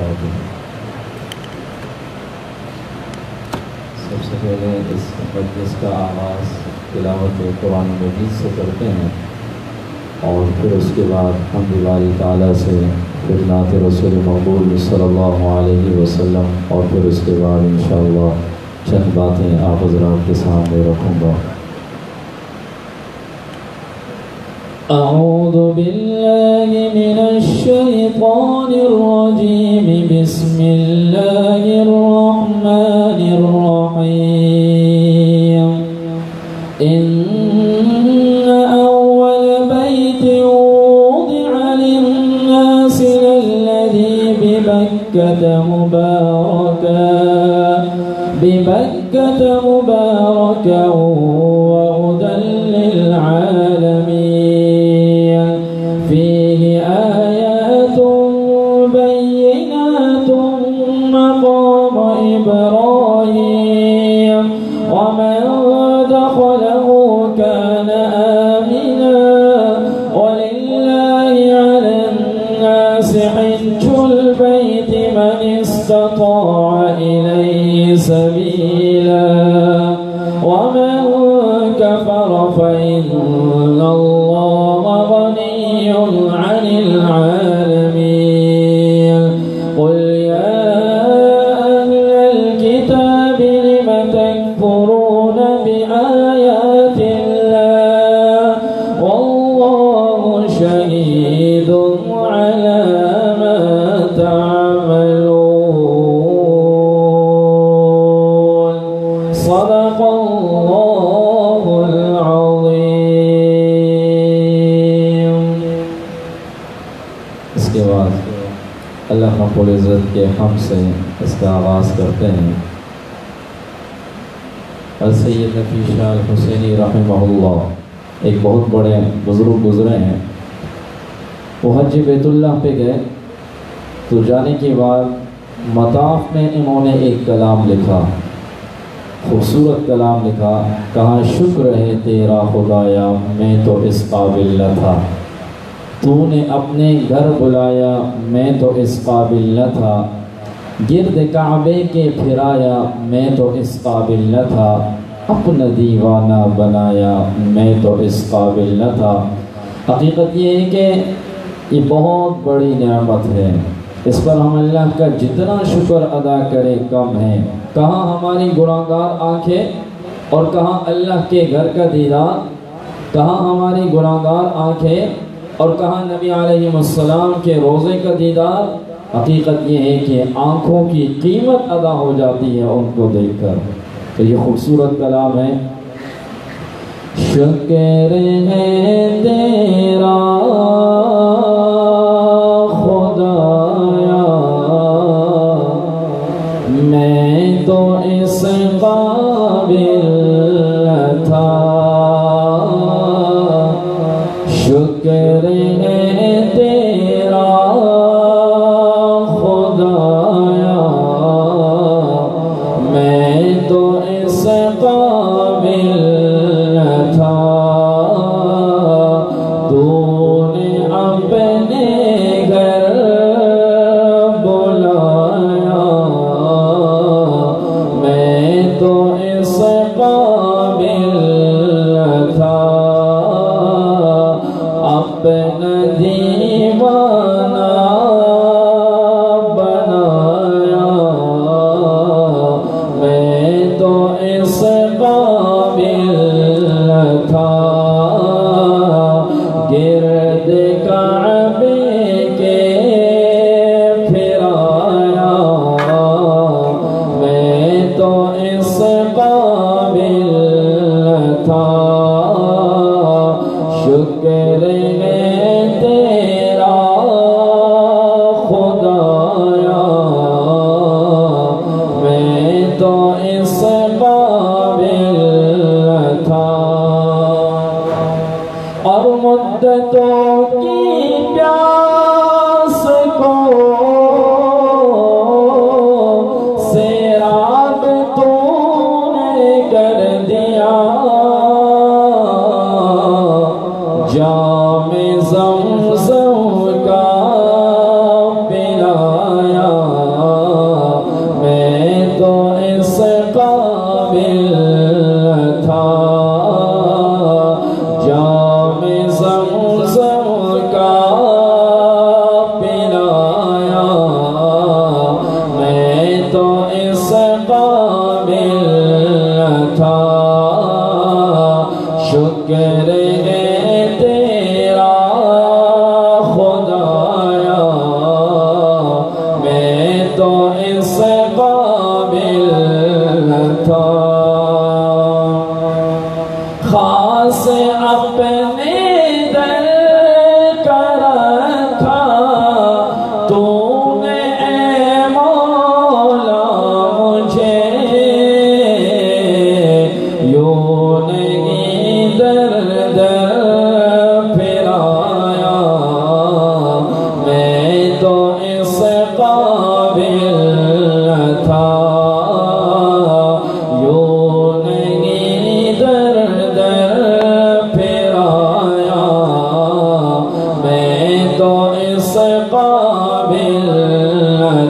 وبركاته سب سے پہلے اس مجلس کا آغاز تلاوت قرآن مجید سے کرتے ہیں اور پھر اس کے بعد ہم دیوالی تعالیٰ سے پھر نعت رسول مقبول صلی اللہ علیہ وسلم اور پھر اس کے بعد انشاءاللہ چند باتیں آپ حضرات کے سامنے رکھوں گا۔ أعوذ بالله من الشيطان الرجيم. بسم الله الرحمن الرحيم. إن أول بيت وضع للناس للذي ببكة مباركا. ببكة مباركا ہم سے اس کا آغاز کرتے ہیں۔ اور سید نفی شاہ الحسینی رحمہ اللہ ایک بہت بڑے بزرگ گزرے ہیں۔ وہ حج بیت اللہ پہ گئے۔ تو جانے کے بعد مطاف میں انہوں نے ایک کلام لکھا، خوبصورت کلام لکھا، کہا، شکر ہے تیرا خدایا میں تو اس قابل نہ تھا۔ تو نے اپنے گھر بلایا، میں تو اس قابل نہ تھا۔ گرد کعبے کے پھرایا میں تو اس قابل نہ تھا، اپنا دیوانہ بنایا میں تو اس قابل نہ تھا۔ حقیقت یہ ہے کہ یہ بہت بڑی نعمت ہے۔ اس پر ہم اللہ کا جتنا شکر ادا کرے کم ہے۔ کہاں ہماری گناہ گار آنکھیں اور کہاں اللہ کے گھر کا دیدار؟ کہاں ہماری گناہ گار آنکھیں اور کہاں نبی علیہ السلام کے روزے کا دیدار؟ حقیقت یہ ہے کہ آنکھوں کی قیمت ادا ہو جاتی ہے ان کو دیکھ کر۔ تو یہ خوبصورت کلام ہے۔ شکر ہے تیرا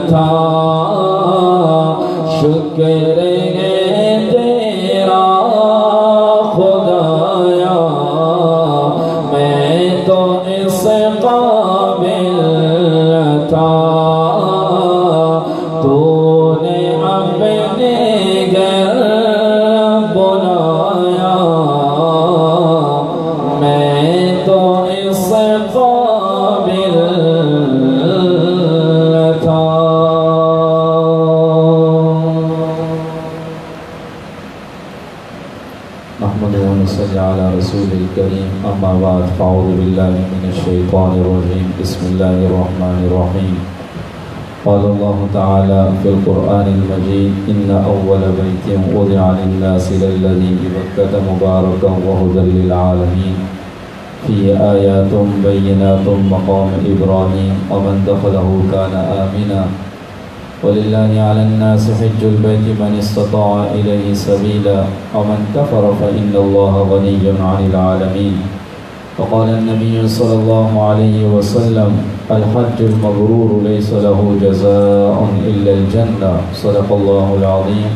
تھا۔ شکر بسم الله الرحمن الرحيم قال الله تعالى في القرآن المجيد إن أول بيت وضع للناس للذي ببكة مباركا وهدى للعالمين فيه آيات بينات مقام إبراهيم ومن دخله كان آمنا ولله على الناس حج البيت من استطاع إليه سبيلا ومن كفر فإن الله غني عن العالمين وقال النبي صلى الله عليه وسلم الحج المبرور ليس له جزاء إلا الجنة. صدق الله العظيم.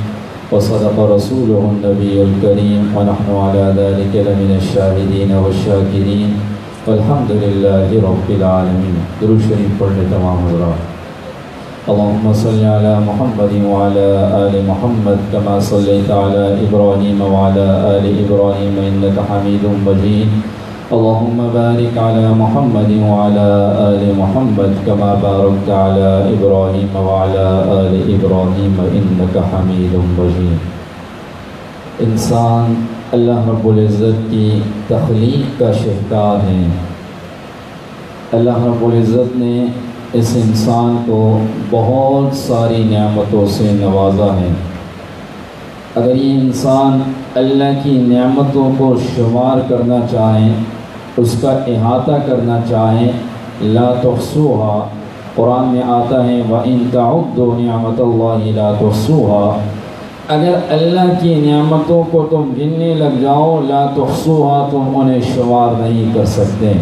وصدق رسوله النبي الكريم. ونحن على ذلك لمن الشاهدين والشاكرين. والحمد لله رب العالمين. درود شریف پڑھنے تمام اللهم صل على محمد وعلى آل محمد كما صليت على إبراهيم وعلى آل إبراهيم إنك حميد مجيد. اللهم بارك على محمد وعلى آل محمد كما باركت على إبراهيم وعلى آل إبراهيم إنك حميد مجيد. انسان اللہ رب العزت کی تخلیق کا شہکار ہے۔ اللہ رب العزت نے اس انسان کو بہت ساری نعمتوں سے نوازا ہے۔ اگر یہ انسان اللہ کی نعمتوں کو شمار کرنا چاہیں اس کا احاطہ کرنا چاہیں، لا تحصوها۔ قرآن میں آتا ہے، وَإِن تَعُدُّوا نِعْمَةَ اللَّهِ لَا تُحْصُوهَا۔ اگر اللہ کی نعمتوں کو تم گننے لگ جاؤ، لا تحصوها، تم انہیں شمار نہیں کر سکتے۔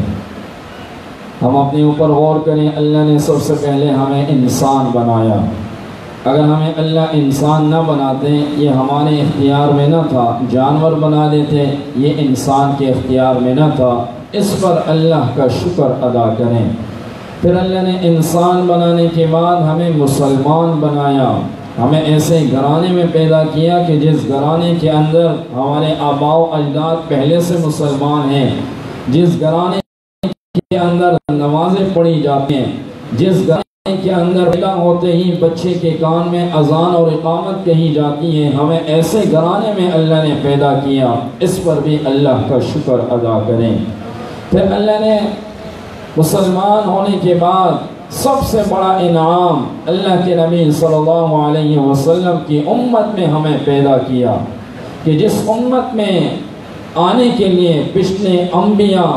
ہم اپنے اوپر غور کریں، اللہ نے سب سے پہلے ہمیں انسان بنایا۔ اگر ہمیں اللہ انسان نہ بناتے، یہ ہمارے اختیار میں نہ تھا۔ جانور بنا دیتے، یہ انسان کے اختیار میں نہ تھا۔ اس پر اللہ کا شکر ادا کریں۔ پھر اللہ نے انسان بنانے کے بعد ہمیں مسلمان بنایا۔ ہمیں ایسے گھرانے میں پیدا کیا کہ جس گھرانے کے اندر ہمارے آباء و اجداد پہلے سے مسلمان ہیں۔ جس گھرانے کے اندر نمازیں پڑھی جاتی ہیں۔ جس گھرانے کے اندر پیدا ہوتے ہی بچے کے کان میں اذان اور اقامت کہی جاتی ہیں۔ ہمیں ایسے گھرانے میں اللہ نے پیدا کیا۔ اس پر بھی اللہ کا شکر ادا کریں۔ پھر اللہ نے مسلمان ہونے کے بعد سب سے بڑا انعام اللہ کے نبی صلی اللہ علیہ وسلم کی امت میں ہمیں پیدا کیا کہ جس امت میں آنے کے لیے پچھلے انبیاء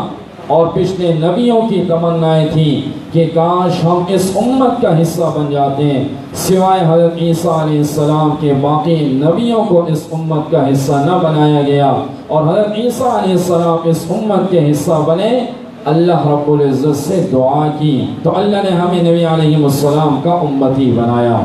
اور پچھلے نبیوں کی تمنائیں تھیں کہ کاش ہم اس امت کا حصہ بن جاتے ہیں، سوائے حضرت عیسیٰ علیہ السلام کے باقی نبیوں کو اس امت کا حصہ نہ بنایا گیا اور حضرت عیسیٰ علیہ السلام اس امت کے حصہ بنے، اللہ رب العزت سے دعا کی تو اللہ نے ہمیں نبی علیہ السلام کا امتی بنایا۔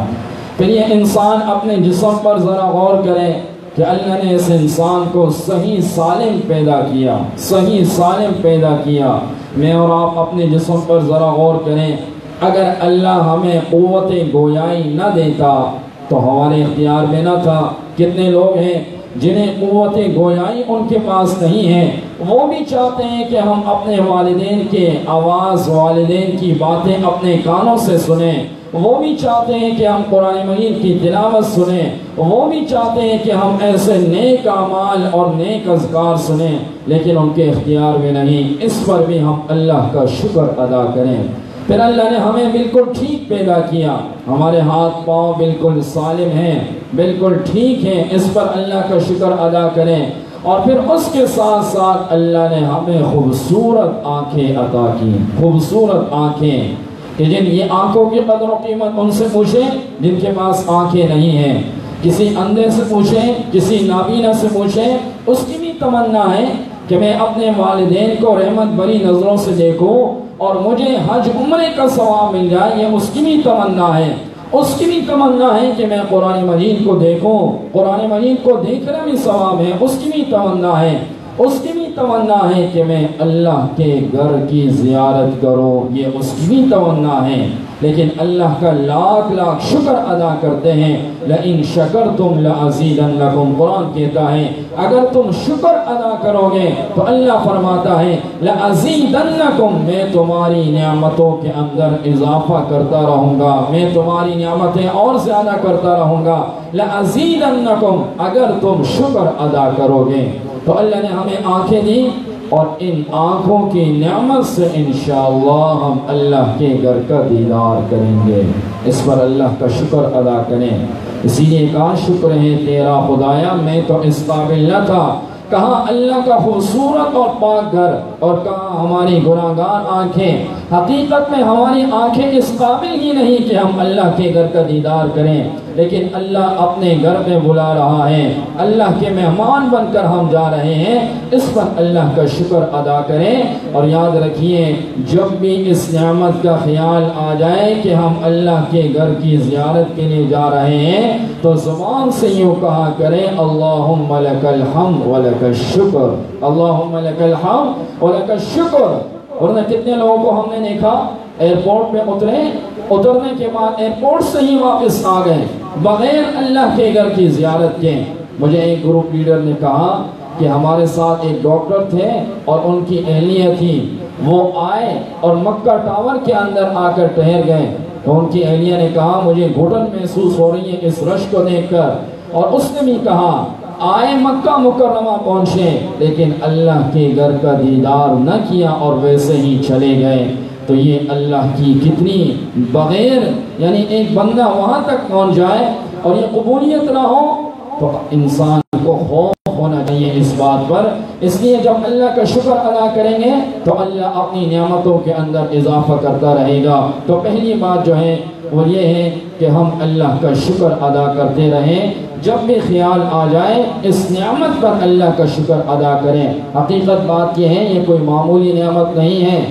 پھر یہ انسان اپنے جسم پر ذرا غور کرے کہ اللہ نے اس انسان کو صحیح سالم پیدا کیا، صحیح سالم پیدا کیا۔ میں اور آپ اپنے جسم پر ذرا غور کریں، اگر اللہ ہمیں قوت گویائی نہ دیتا تو ہمارے اختیار میں نہ تھا۔ کتنے لوگ ہیں جنہیں قوت گویائی ان کے پاس نہیں ہے وہ بھی چاہتے ہیں کہ ہم اپنے والدین کے آواز والدین کی باتیں اپنے کانوں سے سنیں۔ وہ بھی چاہتے ہیں کہ ہم قرآن مجید کی تلاوت سنیں۔ وہ بھی چاہتے ہیں کہ ہم ایسے نیک اعمال اور نیک اذکار سنیں، لیکن ان کے اختیار میں نہیں۔ اس پر بھی ہم اللہ کا شکر ادا کریں۔ پھر اللہ نے ہمیں بالکل ٹھیک پیدا کیا۔ ہمارے ہاتھ پاؤں بالکل سالم ہیں، بالکل ٹھیک ہیں۔ اس پر اللہ کا شکر ادا کریں۔ اور پھر اس کے ساتھ ساتھ اللہ نے ہمیں خوبصورت آنکھیں عطا کی خوبصورت آنکھیں۔ کہ جن یہ آنکھوں کی قدر و قیمت ان سے پوچھیں، جن کے پاس آنکھیں نہیں ہیں۔ کسی اندھے سے پوچھیں، کسی نابینا سے پوچھیں، اس کی بھی تمنا ہے کہ میں اپنے والدین کو رحمت بری نظروں سے دیکھوں۔ اور مجھے حج عمرے کا ثواب مل جائے، یہ اس کی بھی تمنا ہے۔ اس کی بھی تمنا ہے کہ میں قرآن مجید کو دیکھوں۔ قرآن مجید کو دیکھنا بھی ثواب ہے اس کی بھی تمنا ہے۔ اس کی بھی تمنا ہے کہ میں اللہ کے گھر کی زیارت کروں۔ یہ اس کی بھی تمنا ہے۔ لیکن اللہ کا لاکھ لاکھ شکر ادا کرتے ہیں لَإِن شَكَرْتُمْ لَعَزِيدَنَّكُمْ قرآن کہتا ہے، اگر تم شکر ادا کرو گے تو اللہ فرماتا ہے لَأَزِيدَنَّكُمْ میں تمہاری نعمتوں کے اندر اضافہ کرتا رہوں گا، میں تمہاری نعمتیں اور زیادہ کرتا رہوں گا لَأَزِيدَنَّكُمْ اگر تم شکر ادا کرو گے۔ تو اللہ نے ہمیں آنکھیں دی اور ان آنکھوں کی نعمت سے انشاءاللہ ہم اللہ کے گھر کا دیدار کریں گے۔ اس پر اللہ کا شکر ادا کریں۔ اسی لیے کہا، شکر ہے تیرا خدایا، میں تو اس قابل نہ تھا۔ کہا، اللہ کا خوبصورت اور پاک گھر اور کہا، ہماری گناہگار آنکھیں۔ حقیقت میں ہماری آنکھیں اس قابل ہی نہیں کہ ہم اللہ کے گھر کا دیدار کریں، لیکن اللہ اپنے گھر میں بلا رہا ہے۔ اللہ کے مہمان بن کر ہم جا رہے ہیں۔ اس پر اللہ کا شکر ادا کریں۔ اور یاد رکھیے، جب بھی اس نعمت کا خیال آ جائے کہ ہم اللہ کے گھر کی زیارت کے لیے جا رہے ہیں، تو زبان سے یوں کہا کریں، اللہم لک الحمد ولک الشکر۔ اللہم لک الحمد ولک الشکر۔ ورنہ کتنے لوگوں کو ہم نے دیکھا ایئرپورٹ پہ اترے، اترنے کے بعد ایئرپورٹ سے ہی واپس آ گئے۔ بغیر اللہ کے گھر کی زیارت کے۔ مجھے ایک گروپ لیڈر نے کہا کہ ہمارے ساتھ ایک ڈاکٹر تھے اور ان کی اہلیہ تھی وہ آئے اور مکہ ٹاور کے اندر آ کر ٹہر گئے۔ تو ان کی اہلیہ نے کہا، مجھے گھٹن محسوس ہو رہی ہے اس رش کو دیکھ کر۔ اور اس نے بھی کہا آئے مکہ مکرمہ پہنچے، لیکن اللہ کے گھر کا دیدار نہ کیا اور ویسے ہی چلے گئے۔ تو یہ اللہ کی کتنی بغیر یعنی ایک بندہ وہاں تک پہنچ جائے اور یہ قبولیت نہ ہو، تو انسان کو خوف ہونا چاہیے اس بات پر۔ اس لیے جب اللہ کا شکر ادا کریں گے، تو اللہ اپنی نعمتوں کے اندر اضافہ کرتا رہے گا۔ تو پہلی بات جو ہے، وہ یہ ہے کہ ہم اللہ کا شکر ادا کرتے رہیں۔ جب بھی خیال آ جائے، اس نعمت پر اللہ کا شکر ادا کریں۔ حقیقت بات یہ ہے، یہ کوئی معمولی نعمت نہیں ہے۔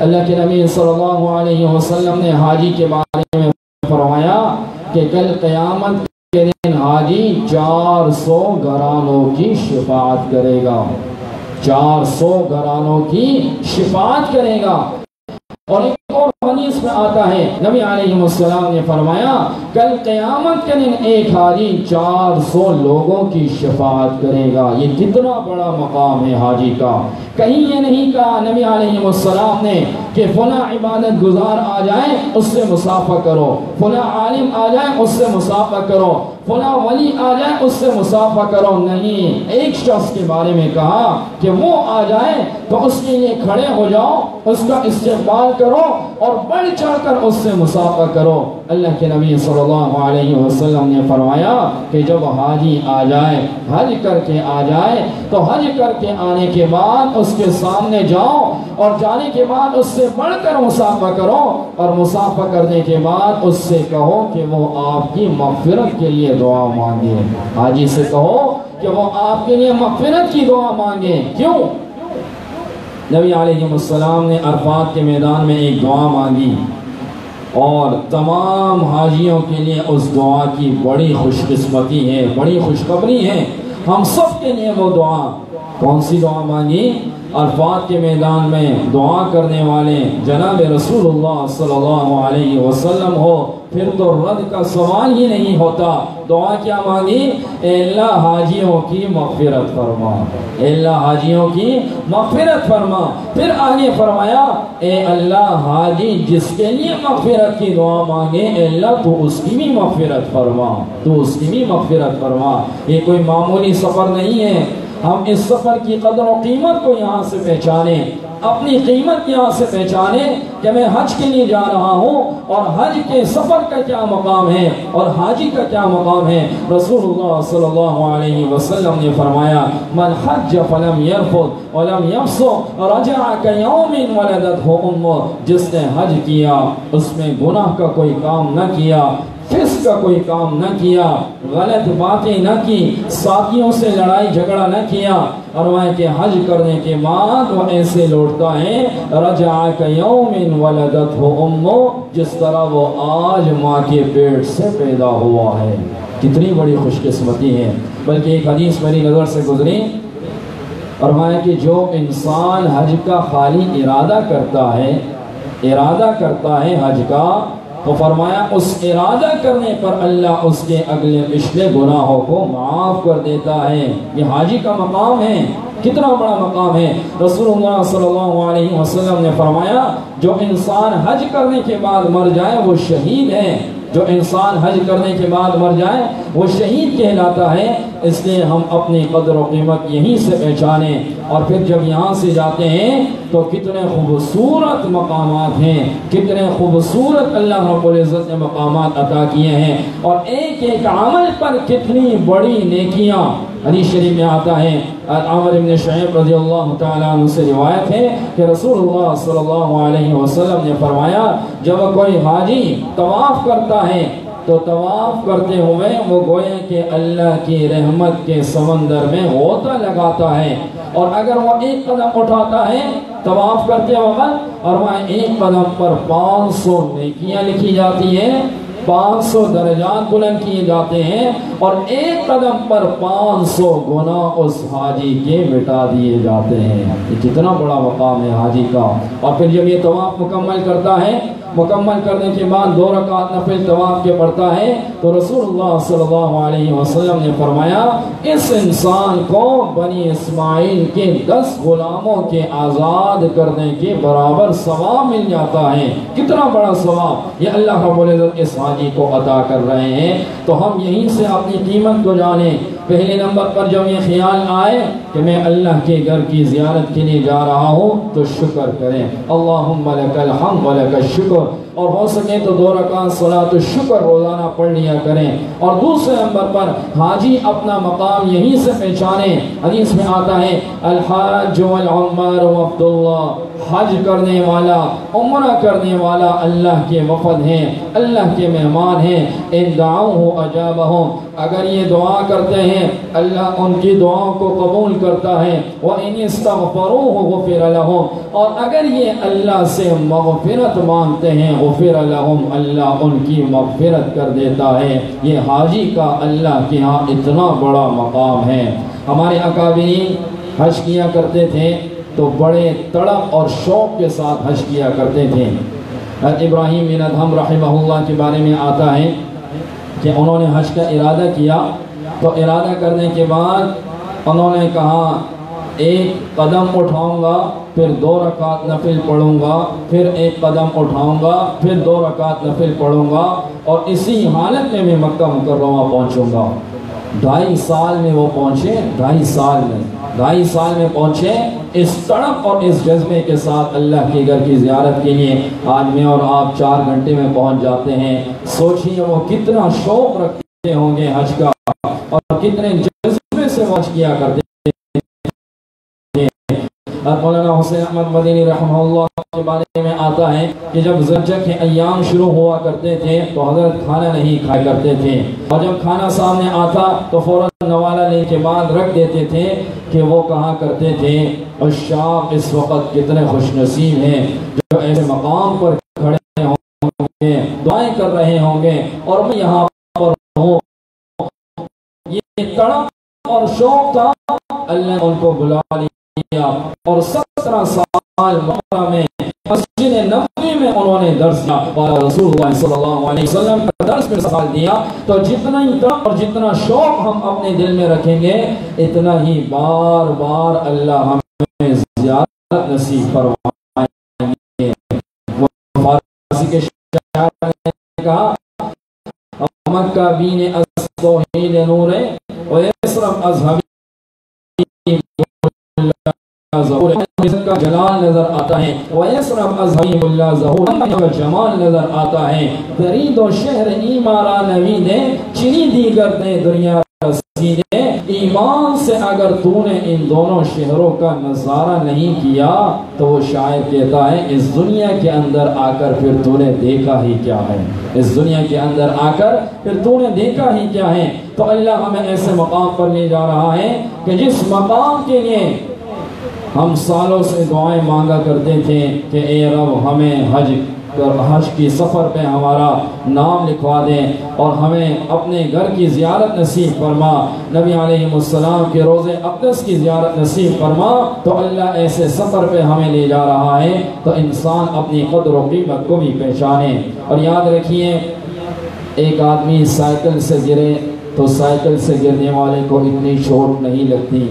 اللہ کے نبی صلی اللہ علیہ وسلم نے حاجی کے بارے میں فرمایا کہ کل قیامت کے دن حاجی چار سو گھرانوں کی شفاعت کرے گا۔ چار سو گھرانوں کی شفاعت کرے گا۔ اور ایک اور حدیث میں آتا ہے، نبی علیہ السلام نے فرمایا، کل قیامت کے دن ایک حاجی چار سو لوگوں کی شفاعت کرے گا۔ یہ کتنا بڑا مقام ہے حاجی کا۔ کہیں یہ نہیں کہا نبی علیہ السلام نے کہ فلاں عبادت گزار آ جائے، اس سے مسافہ کرو۔ فلاں عالم آ جائے، اس سے مسافہ کرو۔ فلاں ولی آ جائے اس سے مسافہ کرو۔ نہیں، ایک شخص کے بارے میں کہا کہ وہ آ جائے تو اس کے لیے کھڑے ہو جاؤ، اس کا استقبال کرو اور بڑھ چڑھ کر اس سے مسافہ کرو۔ اللہ کے نبی صلی اللہ علیہ وسلم نے فرمایا کہ جب حاجی آ جائے، حج کر کے آ جائے، تو حج کر کے آنے کے بعد اس کے سامنے جاؤ اور جانے کے بعد اس سے بڑھ کر مسافہ کرو اور مسافہ کرنے کے بعد اس سے کہو کہ وہ آپ کی مغفرت کے لیے دعا مانگے۔ حاجی سے کہو کہ وہ آپ کے لیے مغفرت کی دعا مانگے۔ کیوں؟ نبی علیہ السلام نے عرفات کے میدان میں ایک دعا مانگی۔ اور تمام حاجیوں کے لیے اس دعا کی بڑی خوش قسمتی ہے، بڑی خوشخبری ہے۔ ہم سب کے لیے وہ دعا۔ کون سی دعا مانگی؟ عرفات کے میدان میں دعا کرنے والے جناب رسول اللہ صلی اللہ علیہ وسلم ہو، پھر تو رد کا سوال ہی نہیں ہوتا۔ دعا کیا مانگی؟ اللہ، حاجیوں کی مغفرت فرما۔ اللہ، حاجیوں کی مغفرت فرما۔ پھر آگے فرمایا، اے اللہ، حاجی جس کے لیے مغفرت کی دعا مانگے، اے اللہ، تو اس کی بھی مغفرت فرما۔ تو اس کی بھی مغفرت فرما۔ یہ کوئی معمولی سفر نہیں ہے۔ ہم اس سفر کی قدر و قیمت کو یہاں سے پہچانیں، اپنی قیمت یہاں سے پہچانیں کہ میں حج کے لیے جا رہا ہوں اور حج کے سفر کا کیا مقام ہے اور حاجی کا کیا مقام ہے۔ رسول اللہ صلی اللہ علیہ وسلم نے فرمایا، من حج فلم يرفض ولم يفسق رجع كيوم ولدته امه جس نے حج کیا، اس میں گناہ کا کوئی کام نہ کیا۔ فسق کا کوئی کام نہ کیا، غلط باتیں نہ کی ساتھیوں سے لڑائی جھگڑا نہ کیا۔ اور وہ کہ حج کرنے کے بعد وہ ایسے لوٹتا ہے رجع کیوم ولدت ہو امو، جس طرح وہ آج ماں کے پیٹ سے پیدا ہوا ہے۔ کتنی بڑی خوش قسمتی ہے۔ بلکہ ایک حدیث میری نظر سے گزری۔ فرمایا کہ جو انسان حج کا خالی ارادہ کرتا ہے، ارادہ کرتا ہے حج کا تو فرمایا، اس ارادہ کرنے پر اللہ اس کے اگلے پچھلے گناہوں کو معاف کر دیتا ہے۔ یہ حاجی کا مقام ہے۔ کتنا بڑا مقام ہے۔ رسول اللہ صلی اللہ علیہ وسلم نے فرمایا، جو انسان حج کرنے کے بعد مر جائے، وہ شہید ہے۔ جو انسان حج کرنے کے بعد مر جائے، وہ شہید کہلاتا ہے۔ اس لیے ہم اپنی قدر و قیمت یہیں سے پہچانیں۔ اور پھر جب یہاں سے جاتے ہیں تو کتنے خوبصورت مقامات ہیں، کتنے خوبصورت اللہ رب العزت نے مقامات عطا کیے ہیں۔ اور ایک ایک عمل پر کتنی بڑی نیکیاں حدیث شریف میں آتا ہے عمر بن شعیب رضی اللہ تعالیٰ عنہ سے روایت ہے کہ رسول اللہ صلی اللہ علیہ وسلم نے فرمایا، جب کوئی حاجی طواف کرتا ہے تو طواف کرتے ہوئے وہ گویا کہ اللہ کی رحمت کے سمندر میں غوطہ لگاتا ہے اور اگر وہ ایک قدم اٹھاتا ہے، طواف کرتے وقت اور وہاں ایک قدم پر پانچ سو نیکیاں لکھی جاتی ہیں پانچ سو درجات بلند کیے جاتے ہیں اور ایک قدم پر پانچ سو گناہ اس حاجی کے مٹا دیے جاتے ہیں۔ یہ کتنا بڑا مقام ہے حاجی کا۔ اور پھر جب یہ طواف مکمل کرتا ہے مکمل کرنے کے بعد دو رکعت نفل طواف کے پڑھتا ہے، تو رسول اللہ صلی اللہ علیہ وسلم نے فرمایا، اس انسان کو بنی اسماعیل کے دس غلاموں کے آزاد کرنے کے برابر ثواب مل جاتا ہے۔ کتنا بڑا ثواب، یہ اللہ رب العزت اس حاجی کو عطا کر رہے ہیں۔ تو ہم یہیں سے اپنی قیمت کو جانیں۔ پہلے نمبر پر جب یہ خیال آئے کہ میں اللہ کے گھر کی زیارت کے لیے جا رہا ہوں، تو شکر کریں۔ اللہم لک الحمد و لک الشکر۔ اور ہو سکے تو دو رکعت صلاۃ الشکر روزانہ پڑھ لیا کریں۔ اور دوسرے نمبر پر حاجی اپنا مقام یہیں سے پہچانے حدیث میں آتا ہے، الحاج والعمر وفد اللہ حج کرنے والا، عمرہ کرنے والا اللہ کے وفد ہیں، اللہ کے مہمان ہیں، ان دعاؤں اجابہم۔ اگر یہ دعا کرتے ہیں، اللہ ان کی دعاؤں کو قبول کرتا ہے۔ وَإِنِ اسْتَغْفَرُوهُ غُفِرَ لَهُمْ۔ اور اگر یہ اللہ سے مغفرت مانگتے ہیں غفر لهم۔ اللہ ان کی مغفرت کر دیتا ہے۔ یہ حاجی کا اللہ کے ہاں اتنا بڑا مقام ہے۔ ہمارے اکابرین حج کیا کرتے تھے۔ تو بڑے تڑپ اور شوق کے ساتھ حج کیا کرتے تھے۔ ابراہیم بن ادھم رحمہ اللہ کے بارے میں آتا ہے کہ انہوں نے حج کا ارادہ کیا۔ تو ارادہ کرنے کے بعد انہوں نے کہا، ایک قدم اٹھاؤں گا، پھر دو رکعت نفل پڑھوں گا، پھر ایک قدم اٹھاؤں گا، پھر دو رکعت نفل پڑھوں گا اور اسی حالت میں میں مکہ مکرمہ پہنچوں گا۔ ڈھائی سال میں وہ پہنچے، ڈھائی سال میں۔ ڈھائی سال میں پہنچے اس تڑپ اور اس جذبے کے ساتھ اللہ کے گھر کی زیارت کے لیے آج میں اور آپ چار گھنٹے میں پہنچ جاتے ہیں۔ سوچیے وہ کتنا شوق رکھتے ہوں گے حج کا اور کتنے جذبے سے حج کیا کرتے مولانا حسین احمد مدینی رحمہ اللہ کے بارے میں آتا ہے کہ جب زرجہ کے ایام شروع ہوا کرتے تھے تو حضرت کھانا نہیں کھایا کرتے تھے اور جب کھانا سامنے آتا تو فوراً نوالا لینے کے بعد رکھ دیتے تھے کہ وہ کہا کرتے تھے۔ اور شاپ اس وقت کتنے خوش نصیب ہیں۔ جو ایسے مقام پر کھڑے ہوں گے، دعائیں کر رہے ہوں گے اور میں یہاں پر ہوں۔ یہ تڑپ اور شوق تھا اللہ نے ان کو بلا لیا۔ اور سترہ سال مکہ میں مسجد نبوی میں انہوں نے درس دیا۔ اور رسول اللہ صلی اللہ علیہ وسلم کا درس میں سال دیا۔ تو جتنا ہی اور جتنا شوق ہم اپنے دل میں رکھیں گے، اتنا ہی بار بار اللہ ہمیں زیادت نصیب فرمائیں گے۔ وہ فارسی کے شاعر نے کہا، مکہ بین از توحید نور و اسرم از حبیب کا جلال نظر آتا ہے۔ وَيَسْرَبْ أَزْحَيْمُ اللَّهِ ظَهُورًا کا جمال نظر آتا ہے۔ درید و شہر ایمارا نویدے چنی دیگر دے دنیا رسیدے ایمان سے اگر تو نے ان دونوں شہروں کا نظارہ نہیں کیا، تو وہ شاعر کہتا ہے، اس دنیا کے اندر آ کر پھر تو نے دیکھا ہی کیا ہے۔ اس دنیا کے اندر آ کر پھر تو نے دیکھا ہی کیا ہے۔ تو اللہ ہمیں ایسے مقام پر لے جا رہا ہے کہ جس مقام کے لیے ہم سالوں سے دعائیں مانگا کرتے تھے کہ اے رب ہمیں حج حج کی سفر پہ ہمارا نام لکھوا دیں اور ہمیں اپنے گھر کی زیارت نصیب فرما۔ نبی علیہ السلام کے روز اقدس کی زیارت نصیب فرما۔ تو اللہ ایسے سفر پہ ہمیں لے جا رہا ہے تو انسان اپنی قدر و قیمت کو بھی پہچانے۔ اور یاد رکھیے، ایک آدمی سائیکل سے گرے تو سائیکل سے گرنے والے کو اتنی چوٹ نہیں لگتی۔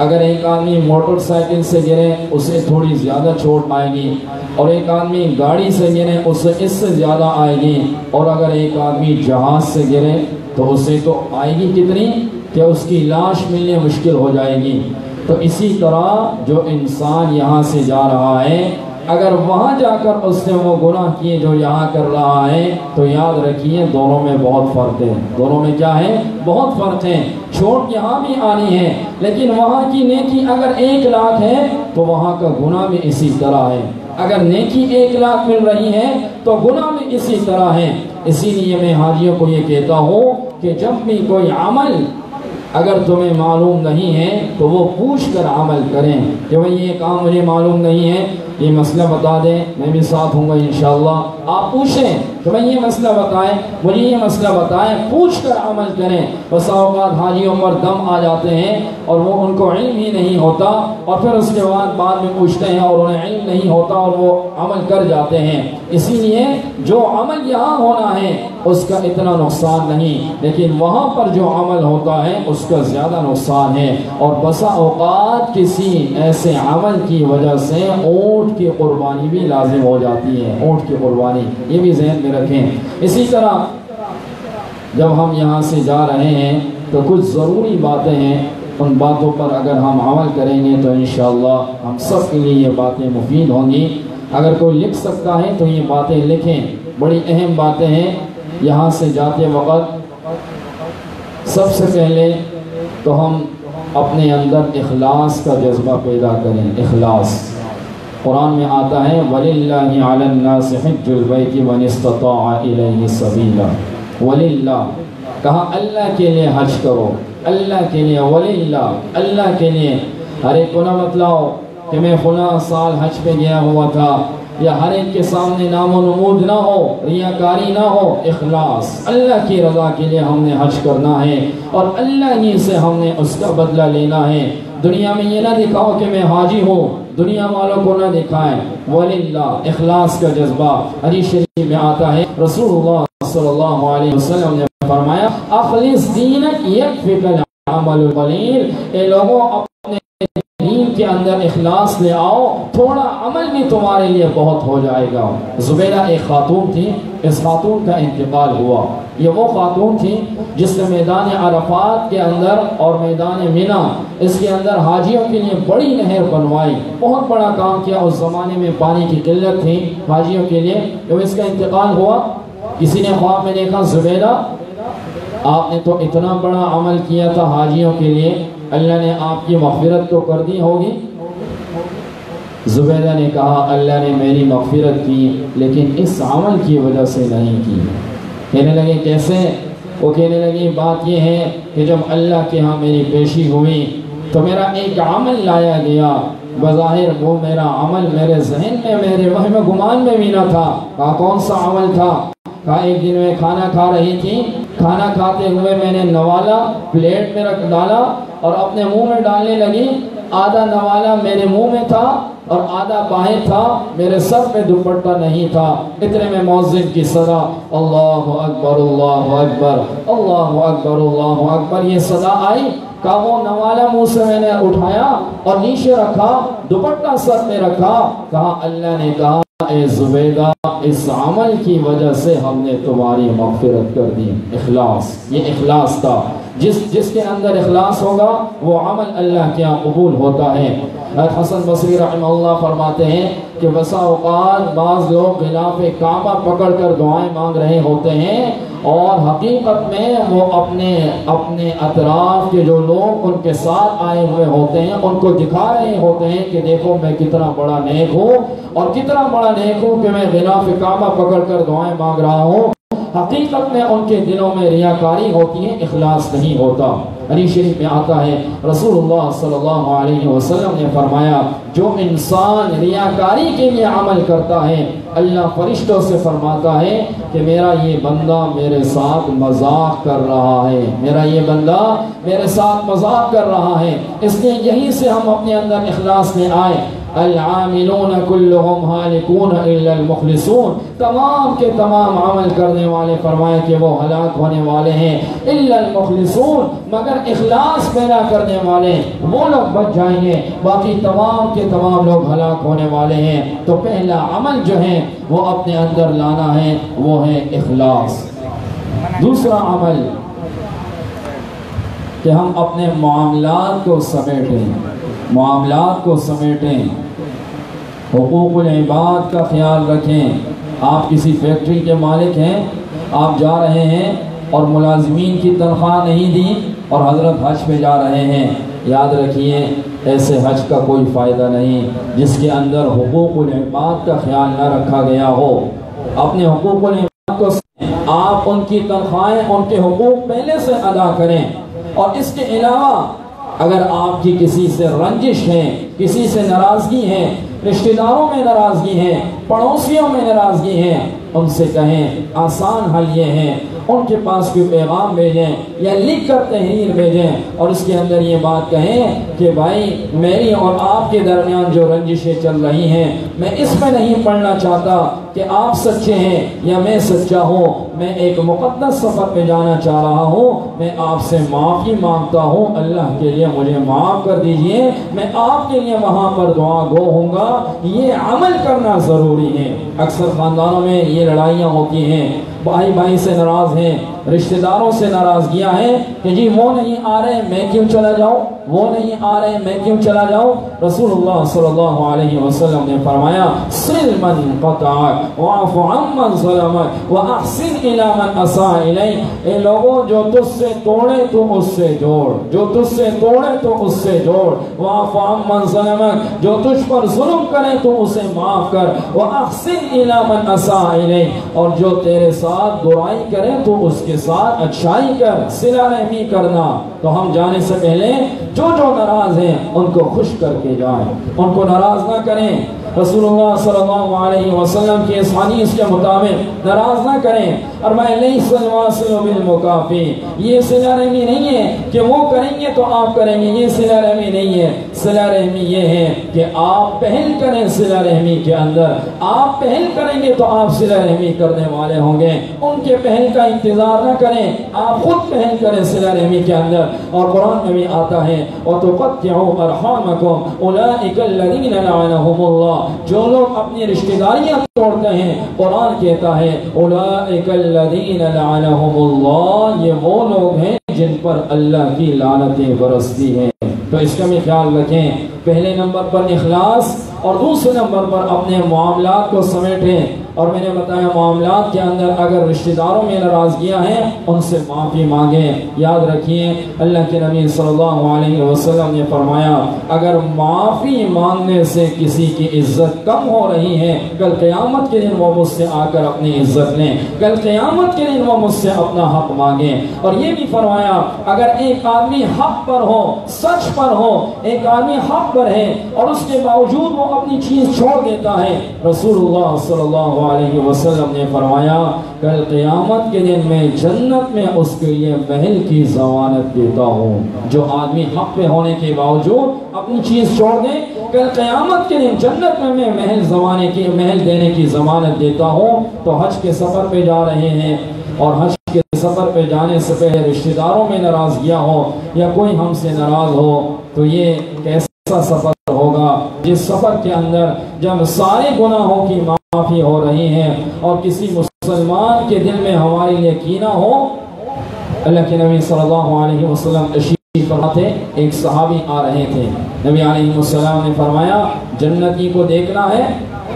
اگر ایک آدمی موٹر سائیکل سے گرے، اسے تھوڑی زیادہ چھوٹ آئے گی، اور ایک آدمی گاڑی سے گرے، اسے اس سے زیادہ آئے گی، اور اگر ایک آدمی جہاز سے گرے، تو اسے تو آئے گی کتنی؟ کہ اس کی لاش ملنے مشکل ہو جائے گی۔ تو اسی طرح جو انسان یہاں سے جا رہا ہے اگر وہاں جا کر اس نے وہ گناہ کیے جو یہاں کر رہا ہے، تو یاد رکھیے دونوں میں بہت فرق ہے۔ دونوں میں کیا ہے؟ بہت فرق ہے۔ چھوٹ یہاں بھی آنی ہے، لیکن وہاں کی نیکی اگر ایک لاکھ ہے، تو وہاں کا گناہ بھی اسی طرح ہے۔ اگر نیکی ایک لاکھ مل رہی ہے، تو گناہ بھی اسی طرح ہے۔ اسی لیے میں حاجیوں کو یہ کہتا ہوں کہ جب بھی کوئی عمل اگر تمہیں معلوم نہیں ہے، تو وہ پوچھ کر عمل کریں۔ کہ بھئی یہ کام مجھے معلوم نہیں ہے یہ مسئلہ بتا دیں میں بھی ساتھ ہوں گا انشاءاللہ۔ آپ پوچھیں کہ میں یہ مسئلہ بتائیں، مجھے یہ مسئلہ بتائیں، پوچھ کر عمل کریں۔ بس اوقات حاجیوں پر دم آ جاتے ہیں اور وہ ان کو علم ہی نہیں ہوتا اور پھر اس کے بعد بعد میں پوچھتے ہیں اور انہیں علم نہیں ہوتا اور وہ عمل کر جاتے ہیں۔ اسی لیے جو عمل یہاں ہونا ہے، اس کا اتنا نقصان نہیں، لیکن وہاں پر جو عمل ہوتا ہے، اس کا زیادہ نقصان ہے۔ اور بسا اوقات کسی ایسے عمل کی وجہ سے اونٹ کی قربانی بھی لازم ہو جاتی ہے، اونٹ کی قربانی۔ یہ بھی ذہن میں رکھیں۔ اسی طرح جب ہم یہاں سے جا رہے ہیں تو کچھ ضروری باتیں ہیں۔ ان باتوں پر اگر ہم عمل کریں گے تو انشاءاللہ ہم سب کے لیے یہ باتیں مفید ہوں گی۔ اگر کوئی لکھ سکتا ہے تو یہ باتیں لکھیں۔ بڑی اہم باتیں ہیں۔ یہاں سے جاتے وقت سب سے پہلے تو ہم اپنے اندر اخلاص کا جذبہ پیدا کریں۔ اخلاص۔ قرآن میں آتا ہے، وَلِلَّهِ عَلَى النَّاسِ حِجُّ الْبَيْتِ مَنِ اسْتَطَاعَ إِلَيْهِ سَبِيلًا وَلِلَّهِ کہا، اللہ کے لیے حج کرو، اللہ کے لیے وَلِلَّهِ، اللہ کے لیے۔ ہر ایک کو نہ بتلاؤ کہ میں فلاں سال حج پہ گیا ہوا تھا، یا ہر ایک کے سامنے نام و نمود نہ ہو، ریاکاری نہ ہو، اخلاص۔ اللہ کی رضا کے لیے ہم نے حج کرنا ہے اور اللہ ہی سے ہم نے اس کا بدلہ لینا ہے۔ دنیا میں یہ نہ دکھاؤ کہ میں حاجی ہوں۔ دنیا والوں کو نہ دکھائیں۔ وللہ، اخلاص کا جذبہ۔ حدیث شریف میں آتا ہے رسول اللہ صلی اللہ علیہ وسلم نے فرمایا اخلص دینک یکفک عمل قلیل۔ اے لوگوں، اپنے اندر اخلاص لے آؤ، تھوڑا عمل بھی تمہارے لیے بہت ہو جائے گا۔ زبیرہ ایک خاتون تھی، اس خاتون کا انتقال ہوا۔ یہ وہ خاتون تھی جس نے میدان عرفات کے اندر اور میدان مینا، اس کے اندر حاجیوں کے لیے بڑی نہر بنوائی۔ بہت بڑا کام کیا، اس زمانے میں پانی کی قلت تھی حاجیوں کے لیے۔ جب اس کا انتقال ہوا، کسی نے خواب میں دیکھا، زبیرہ، آپ نے تو اتنا بڑا عمل کیا تھا حاجیوں کے لیے۔ اللہ نے آپ کی مغفرت تو کر دی ہوگی۔ زبیدہ نے کہا، اللہ نے میری مغفرت کی، لیکن اس عمل کی وجہ سے نہیں کی۔ کہنے لگے، کیسے؟ وہ کہنے لگی بات یہ ہے کہ جب اللہ کے ہاں میری پیشی ہوئی، تو میرا ایک عمل لایا گیا۔ بظاہر وہ میرا عمل میرے ذہن میں، میرے وہم گمان میں بھی نہ تھا۔ کہا کون سا عمل تھا؟ ایک دن میں کھانا کھا رہی تھی کھانا کھاتے ہوئے میں نے نوالا پلیٹ میں رکھ ڈالا اور اپنے منہ میں ڈالنے لگی۔ آدھا نوالا میرے منہ میں تھا اور آدھا باہیں تھا۔ میرے سر میں دوپٹہ نہیں تھا۔ اتنے میں موزن کی صدا۔ اللہ اکبر اللہ اکبر اللہ اکبر اللہ اکبر۔ یہ صدا آئی۔ کہا، وہ نوالا منہ سے میں نے اٹھایا اور نیچے رکھا۔ دوپٹہ سر میں رکھا۔ کہا، اللہ نے کہا اے زبیدہ اس عمل کی وجہ سے ہم نے تمہاری مغفرت کر دی۔ اخلاص، یہ اخلاص تھا۔ جس جس کے اندر اخلاص ہوگا، وہ عمل اللہ کیا قبول ہوتا ہے۔ حسن بصری رحمہ اللہ فرماتے ہیں کہ بسا اوقات بعض لوگ خلاف کعبہ پکڑ کر دعائیں مانگ رہے ہوتے ہیں اور حقیقت میں وہ اپنے اپنے اطراف کے جو لوگ ان کے ساتھ آئے ہوئے ہوتے ہیں، ان کو دکھا رہے ہوتے ہیں کہ دیکھو میں کتنا بڑا نیک ہوں اور کتنا بڑا نیک ہوں کہ میں خلاف کعبہ پکڑ کر دعائیں مانگ رہا ہوں۔ حقیقت میں ان کے دلوں میں ریاکاری ہوتی ہے، اخلاص نہیں ہوتا۔ علی شریف میں آتا ہے۔ رسول اللہ صلی اللہ علیہ وسلم نے فرمایا، جو انسان ریاکاری کے لیے عمل کرتا ہے، اللہ فرشتوں سے فرماتا ہے کہ میرا یہ بندہ میرے ساتھ مذاق کر رہا ہے۔ میرا یہ بندہ میرے ساتھ مذاق کر رہا ہے۔ اس لیے یہیں سے ہم اپنے اندر اخلاص میں آئے۔ العاملون كلهم هالكون الا المخلصون. تمام کے تمام عمل کرنے والے فرمائے کہ وہ ہلاک ہونے والے ہیں الا المخلصون، مگر اخلاص پیدا کرنے والے وہ لوگ بچ جائیں گے۔ باقی تمام کے تمام لوگ ہلاک ہونے والے ہیں۔ تو پہلا عمل جو ہے، وہ اپنے اندر لانا ہے، وہ ہے اخلاص۔ دوسرا عمل، کہ ہم اپنے معاملات کو سمیٹیں۔ معاملات کو سمیٹیں۔ حقوق العباد کا خیال رکھیں۔ آپ کسی فیکٹری کے مالک ہیں، آپ جا رہے ہیں اور ملازمین کی تنخواہ نہیں دی اور حضرت حج پہ جا رہے ہیں۔ یاد رکھیے، ایسے حج کا کوئی فائدہ نہیں جس کے اندر حقوق العباد کا خیال نہ رکھا گیا ہو۔ اپنے حقوق العباد کو آپ ان کی تنخواہیں ان کے حقوق پہلے سے ادا کریں اور اس کے علاوہ اگر آپ کی کسی سے رنجش ہے کسی سے ناراضگی ہے رشتہ داروں میں ناراضگی ہے پڑوسیوں میں ناراضگی ہے ان سے کہیں آسان حل یہ ہے ان کے پاس کوئی پیغام بھیجیں یا لکھ کر تحریر بھیجیں اور اس کے اندر یہ بات کہیں کہ بھائی میری اور آپ کے درمیان جو رنجشیں چل رہی ہیں، میں اس میں نہیں پڑھنا چاہتا کہ آپ سچے ہیں یا میں سچا ہوں۔ میں ایک مقدس سفر پہ جانا چاہ رہا ہوں۔ میں آپ سے معافی مانگتا ہوں۔ اللہ کے لیے مجھے معاف کر دیجیے۔ میں آپ کے لیے وہاں پر دعا گو ہوں گا۔ یہ عمل کرنا ضروری ہے۔ اکثر خاندانوں میں یہ لڑائیاں ہوتی ہیں۔ بھائی بھائی سے ناراض ہیں۔ رشتہ داروں سے ناراضگیاں ہیں کہ جی وہ نہیں آ رہے، میں کیوں چلا جاؤں؟ وہ نہیں آ رہے، میں کیوں چلا جاؤں؟ رسول اللہ صلی اللہ علیہ وسلم نے فرمایا سل من قطع وعف عمن ظلمت واحسن الى من اساء الی اے لوگوں جو تجھ سے توڑے تو اس سے جوڑ، جو تجھ سے توڑے تو اس سے جوڑ۔ وعف عمن ظلمت جو تجھ پر ظلم کرے تو اسے معاف کر۔ واحسن الى من اساء الی اور جو تیرے ساتھ برائی کرے تو اس کے ساتھ اچھائی کر سلا رحمی کرنا۔ تو ہم جانے سے پہلے جو جو ناراض ہیں، ان کو خوش کر کے جائیں۔ ان کو ناراض نہ کریں۔ رسول اللہ صلی اللہ علیہ وسلم کی اس حدیث کے مطابق ناراض نہ کریں۔ اور میں نہیں سلواسل بالمکافی یہ صلہ رحمی نہیں ہے کہ وہ کریں گے تو آپ کریں گے۔ یہ صلہ رحمی نہیں ہے۔ صلہ رحمی یہ ہے کہ آپ پہل کریں صلہ رحمی کے اندر۔ آپ پہل کریں گے تو آپ صلہ رحمی کرنے والے ہوں گے۔ ان کے پہل کا انتظار نہ کریں۔ آپ خود پہل کریں صلہ رحمی کے اندر۔ اور قرآن میں بھی آتا ہے وَتُقَتِّعُوا أَرْحَامَكُمْ أُولَئِكَ الَّذِينَ لَعَنَهُمُ اللَّهِ جو لوگ اپنی رشتہ داریاں توڑتے ہیں، قرآن کہتا ہے أُولَئِكَ الذین لَعَنَهُمُ اللہ، یہ وہ لوگ ہیں جن پر اللہ کی لعنتیں برستی ہیں۔ تو اس کا بھی خیال رکھیں، پہلے نمبر پر اخلاص اور دوسرے نمبر پر اپنے معاملات کو سمیٹیں۔ اور میں نے بتایا معاملات کے اندر اگر رشتہ داروں میں ناراضگیاں ہیں، ان سے معافی مانگیں۔ یاد رکھیے، اللہ کے نبی صلی اللہ علیہ وسلم نے فرمایا، اگر معافی مانگنے سے کسی کی عزت کم ہو رہی ہے، کل قیامت کے دن وہ مجھ سے آ کر اپنی عزت لیں۔ کل قیامت کے دن وہ مجھ سے اپنا حق مانگیں۔ اور یہ بھی فرمایا، اگر ایک آدمی حق پر ہو، سچ پر ہو، ایک آدمی حق پر ہے اور اس کے باوجود وہ اپنی چیز چھوڑ دیتا ہے، رسول اللہ صلی اللہ علیہ علیہ وسلم نے فرمایا، کل قیامت کے دن میں جنت میں اس کے لیے محل کی ضوانت دیتا ہوں۔ جو آدمی حق پہ ہونے کے باوجود اپنی چیز چھوڑ دے، کل قیامت کے دن جنت میں میں محل زمانے کی، محل دینے کی ضمانت دیتا ہوں۔ تو حج کے سفر پہ جا رہے ہیں۔ اور حج کے سفر پہ جانے سے پہلے رشتہ داروں میں ناراضگیاں ہو یا کوئی ہم سے ناراض ہو، تو یہ کیسا سفر ہوگا؟ جس سفر کے اندر جب سارے گناہوں کی معافی ہو رہی ہیں اور کسی مسلمان کے دل میں ہماری یقینہ ہو، اللہ کے نبی صلی اللہ علیہ وسلم تشریف فرماتے، ایک صحابی آ رہے تھے۔ نبی علیہ السلام نے فرمایا، جنتی کو دیکھنا ہے۔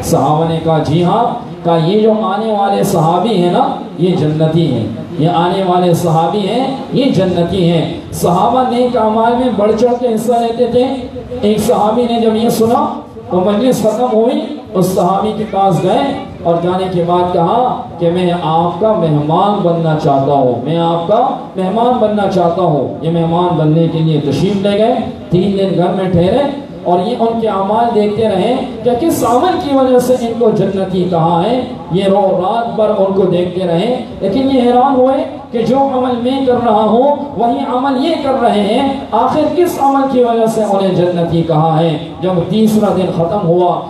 صحابہ نے کہا جی ہاں۔ کہا، یہ جو آنے والے صحابی ہیں نا، یہ جنتی ہیں۔ یہ آنے والے صحابی ہیں، یہ جنتی ہیں۔ صحابہ نیک اعمال میں بڑھ چڑھ کے حصہ لیتے تھے۔ ایک صحابی نے جب یہ سنا، تو مجلس ختم ہوئی۔ اس صحابی کے پاس گئے اور جانے کے بعد کہا کہ میں آپ کا مہمان بننا چاہتا ہوں، میں آپ کا مہمان بننا چاہتا ہوں۔ یہ مہمان بننے کے لیے تشریف لے گئے، تین دن گھر میں ٹھہرے اور یہ ان کے اعمال دیکھتے رہے کہ کس عمل کی وجہ سے ان کو جنتی کہا ہے۔ یہ رو رات بھر ان کو دیکھتے رہے، لیکن یہ حیران ہوئے کہ جو عمل میں کر رہا ہوں، وہی عمل یہ کر رہے ہیں، آخر کس عمل کی وجہ سے انہیں جنتی کہا ہے؟ جب تیسرا دن ختم ہوا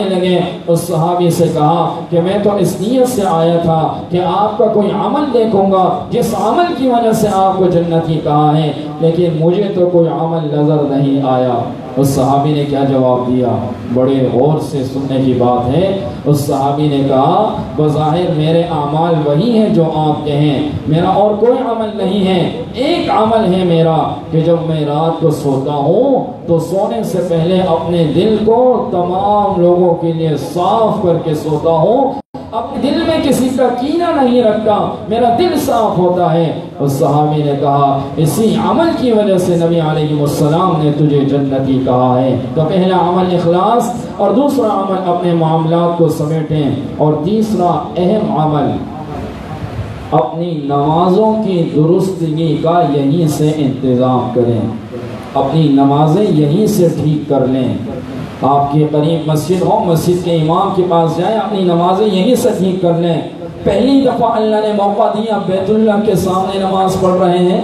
جانے لگے، اس صحابی سے کہا کہ میں تو اس نیت سے آیا تھا کہ آپ کا کوئی عمل دیکھوں گا، جس عمل کی وجہ سے آپ کو جنتی کہا ہے، لیکن مجھے تو کوئی عمل نظر نہیں آیا۔ اس صحابی نے کیا جواب دیا؟ بڑے غور سے سننے کی بات ہے۔ اس صحابی نے کہا، بظاہر میرے اعمال وہی ہیں جو آپ کے ہیں۔ میرا اور کوئی عمل نہیں ہے۔ ایک عمل ہے میرا کہ جب میں رات کو سوتا ہوں، تو سونے سے پہلے اپنے دل کو تمام لوگوں کے لیے صاف کر کے سوتا ہوں۔ اپنے دل میں کسی کا کینہ نہیں رکھتا۔ میرا دل صاف ہوتا ہے۔ اس صحابی نے کہا، اسی عمل کی وجہ سے نبی علیہ السلام نے تجھے جنتی کہا ہے۔ تو پہلا عمل اخلاص اور دوسرا عمل اپنے معاملات کو سمیٹیں اور تیسرا اہم عمل اپنی نمازوں کی درستگی کا یہیں سے انتظام کریں۔ اپنی نمازیں یہیں سے ٹھیک کر لیں۔ آپ کے قریب مسجد ہو مسجد کے امام کے پاس جائیں، اپنی نمازیں یہیں سے ٹھیک کر لیں۔ پہلی دفعہ اللہ نے موقع دیا بیت اللہ کے سامنے نماز پڑھ رہے ہیں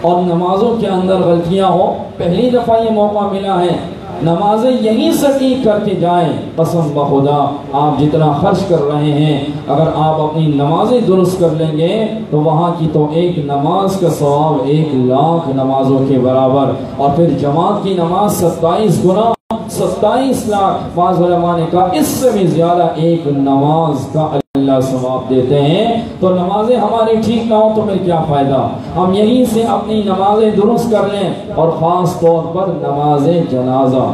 اور نمازوں کے اندر غلطیاں ہو پہلی دفعہ یہ موقع ملا ہے۔ نمازیں یہیں سے ٹھیک کر کے جائیں۔ قسم بخدا آپ جتنا خرچ کر رہے ہیں، اگر آپ اپنی نمازیں درست کر لیں گے، تو وہاں کی تو ایک نماز کا ثواب ایک لاکھ نمازوں کے برابر۔ اور پھر جماعت کی نماز ستائیس گنا، ستائیس لاکھ۔ بعض علماء نے کہا، اس سے بھی زیادہ ایک نماز کا اللہ ثواب دیتے ہیں، تو نمازیں ہماری ٹھیک نہ ہو تو پھر کیا فائدہ؟ ہم یہیں سے اپنی نمازیں درست کر لیں اور خاص طور پر نماز جنازہ،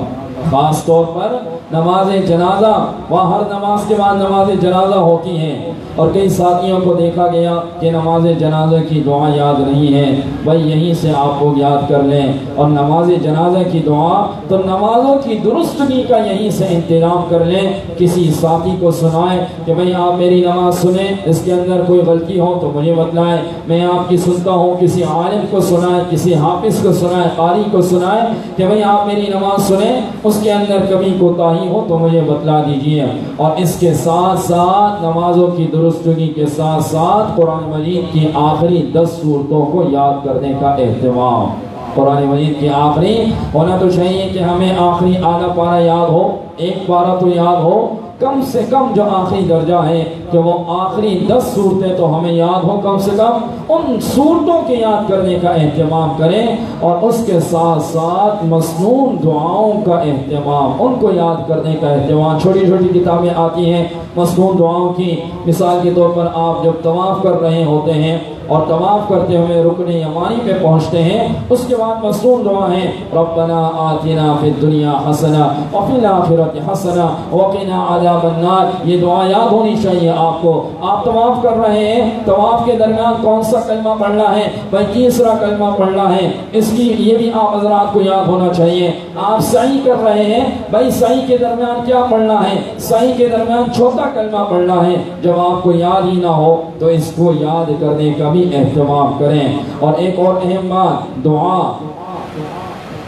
خاص طور پر نماز جنازہ، وہاں ہر نماز کے بعد نماز جنازہ ہوتی ہیں۔ اور کئی ساتھیوں کو دیکھا گیا کہ نماز جنازہ کی دعا یاد نہیں ہے۔ بھائی یہیں سے آپ کو یاد کر لیں۔ اور نماز جنازہ کی دعا، تو نمازوں کی درستگی کا یہیں سے انتظام کر لیں۔ کسی ساتھی کو سنائیں کہ بھائی آپ میری نماز سنیں، اس کے اندر کوئی غلطی ہو تو مجھے بتلائیں۔ میں آپ کی سنتا ہوں، کسی عالم کو سنائیں، کسی حافظ کو سنائیں، قاری کو سنائیں کہ بھائی آپ میری نماز سنیں۔ اس کے اندر کبھی کوتاہی ہو تو مجھے بتلا دیجیے۔ اور اس کے ساتھ ساتھ نمازوں کی درستگی کے ساتھ ساتھ قرآن مجید کی آخری دس صورتوں کو یاد کرنے کا اہتمام۔ قرآن مجید کی آخری، ہونا تو چاہیے کہ ہمیں آخری آدھا پارا یاد ہو، ایک پارا تو یاد ہو۔ کم سے کم جو آخری درجہ ہے کہ وہ آخری دس صورتیں تو ہمیں یاد ہو کم سے کم ان صورتوں کے یاد کرنے کا اہتمام کریں اور اس کے ساتھ ساتھ مصنون دعاؤں کا اہتمام، ان کو یاد کرنے کا اہتمام۔ چھوٹی چھوٹی کتابیں آتی ہیں مصنون دعاؤں کی۔ مثال کے طور پر آپ جب طواف کر رہے ہوتے ہیں اور طواف کرتے ہوئے رکن یمانی پہ پہنچتے ہیں۔ اس کے بعد مصنون دعا ہے ربنا آتنا فی الدنیا حسنا وفی الاخرت حسنا وقنا عذاب النار۔ یہ دعا یاد ہونی چاہیے آپ کو۔ آپ طواف کر رہے ہیں۔ طواف کے درمیان کون سا کلمہ پڑھنا ہے؟ بھائی تیسرا کلمہ پڑھنا ہے۔ اس کی یہ بھی آپ حضرات کو یاد ہونا چاہیے۔ آپ صحیح کر رہے ہیں۔ بھائی صحیح کے درمیان کیا پڑھنا ہے؟ صحیح کے درمیان چھوٹا کلمہ پڑھنا ہے۔ جب آپ کو یاد ہی نہ ہو تو اس کو یاد کرنے کا بھی اہتمام کریں۔ اور ایک اور اہم بات، دعا۔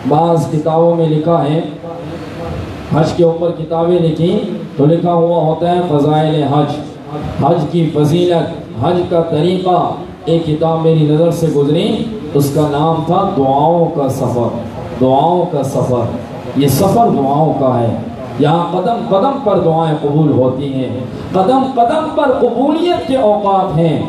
بعض کتابوں میں لکھا ہے، حج کے اوپر کتابیں لکھی تو لکھا ہوا ہوتا ہے فضائل حج۔ حج کی فضیلت، حج کا طریقہ۔ ایک کتاب میری نظر سے گزری، اس کا نام تھا دعاؤں کا سفر۔ دعاؤں کا سفر۔ یہ سفر دعاؤں کا ہے۔ یہاں قدم قدم پر دعائیں قبول ہوتی ہیں۔ قدم قدم پر قبولیت کے اوقات ہیں۔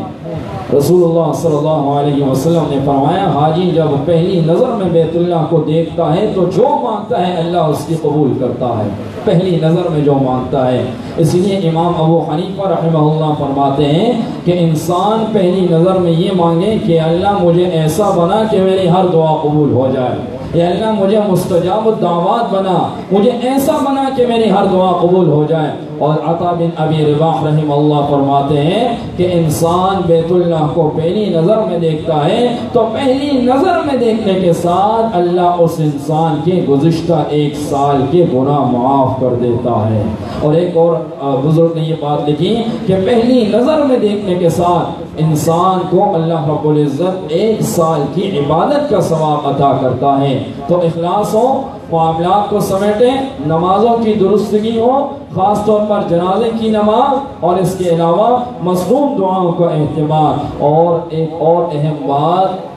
رسول اللہ صلی اللہ علیہ وسلم نے فرمایا، حاجی، جب پہلی نظر میں بیت اللہ کو دیکھتا ہے تو جو مانگتا ہے اللہ اس کی قبول کرتا ہے۔ پہلی نظر میں جو مانگتا ہے۔ اس لیے امام ابو حنیفہ رحمہ اللہ فرماتے ہیں کہ انسان پہلی نظر میں یہ مانگے کہ اللہ مجھے ایسا بنا کہ میری ہر دعا قبول ہو جائے۔ یا اللہ مجھے مستجاب الدعوات بنا، مجھے ایسا بنا کہ میری ہر دعا قبول ہو جائے۔ اور عطا بن ابی رباح رحم اللہ فرماتے ہیں کہ انسان بیت اللہ کو پہلی نظر میں دیکھتا ہے تو پہلی نظر میں دیکھنے کے ساتھ اللہ اس انسان کے گزشتہ ایک سال کے گناہ معاف کر دیتا ہے۔ اور ایک اور بزرگ نے یہ بات لکھی کہ پہلی نظر میں دیکھنے کے ساتھ انسان کو اللہ رب العزت ایک سال کی عبادت کا ثواب عطا کرتا ہے۔ تو اخلاص ہو، معاملات کو سمیٹیں، نمازوں کی درستگی ہو، خاص طور پر جنازے کی نماز، اور اس کے علاوہ مصروم دعاؤں کا اہتمام۔ اور ایک اور اہم بات،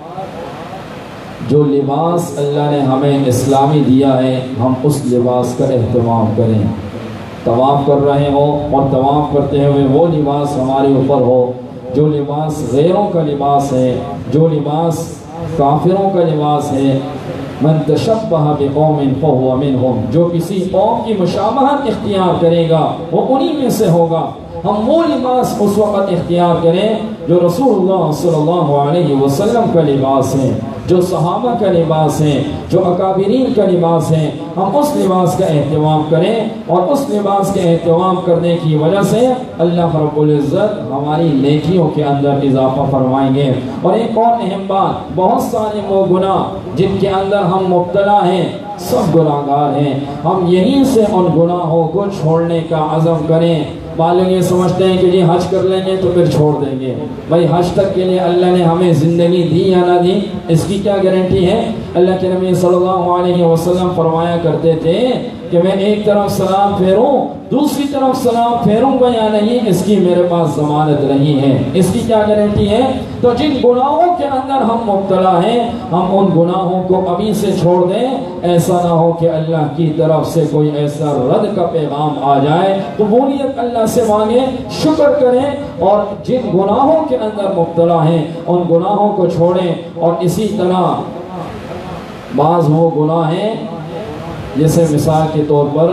جو لباس اللہ نے ہمیں اسلامی دیا ہے، ہم اس لباس کا اہتمام کریں۔ طواف کر رہے ہوں اور طواف کرتے ہوئے وہ لباس ہمارے اوپر ہو۔ جو لباس غیروں کا لباس ہے، جو لباس کافروں کا لباس ہے، من تشبہ بقوم فہو منہم۔ جو کسی قوم کی مشابہت اختیار کرے گا، وہ انہی میں سے ہوگا۔ ہم وہ لباس اس وقت اختیار کریں جو رسول اللہ صلی اللہ علیہ وسلم کا لباس ہے۔ جو صحابہ کا لباس ہے جو اکابرین کا لباس ہے ہم اس لباس کا اہتمام کریں اور اس لباس کے اہتمام کرنے کی وجہ سے اللہ رب العزت ہماری نیکیوں کے اندر اضافہ فرمائیں گے۔ اور ایک اور اہم بات، بہت سارے وہ گناہ جن کے اندر ہم مبتلا ہیں، سب گناہ گار ہیں۔ ہم یہیں سے ان گناہوں کو چھوڑنے کا عزم کریں۔ لوگ یہ سمجھتے ہیں کہ جی حج کر لیں گے تو پھر چھوڑ دیں گے۔ بھائی، حج تک کے لیے اللہ نے ہمیں زندگی دی یا نہ دی، اس کی کیا گارنٹی ہے؟ اللہ کے نبی صلی اللہ علیہ وسلم فرمایا کرتے تھے کہ میں ایک طرف سلام پھیروں، دوسری طرف سلام پھیروں گا یا نہیں، اس کی میرے پاس ضمانت نہیں ہے۔ اس کی کیا گارنٹی ہے؟ تو جن گناہوں کے اندر ہم مبتلا ہیں، ہم ان گناہوں کو ابھی سے چھوڑ دیں۔ ایسا نہ ہو کہ اللہ کی طرف سے کوئی ایسا رد کا پیغام آ جائے۔ تو اللہ سے مانگیں، شکر کریں اور جن گناہوں کے اندر مبتلا ہیں، ان گناہوں کو چھوڑیں۔ اور اسی طرح بعض وہ گناہ ہیں جیسے مثال کے طور پر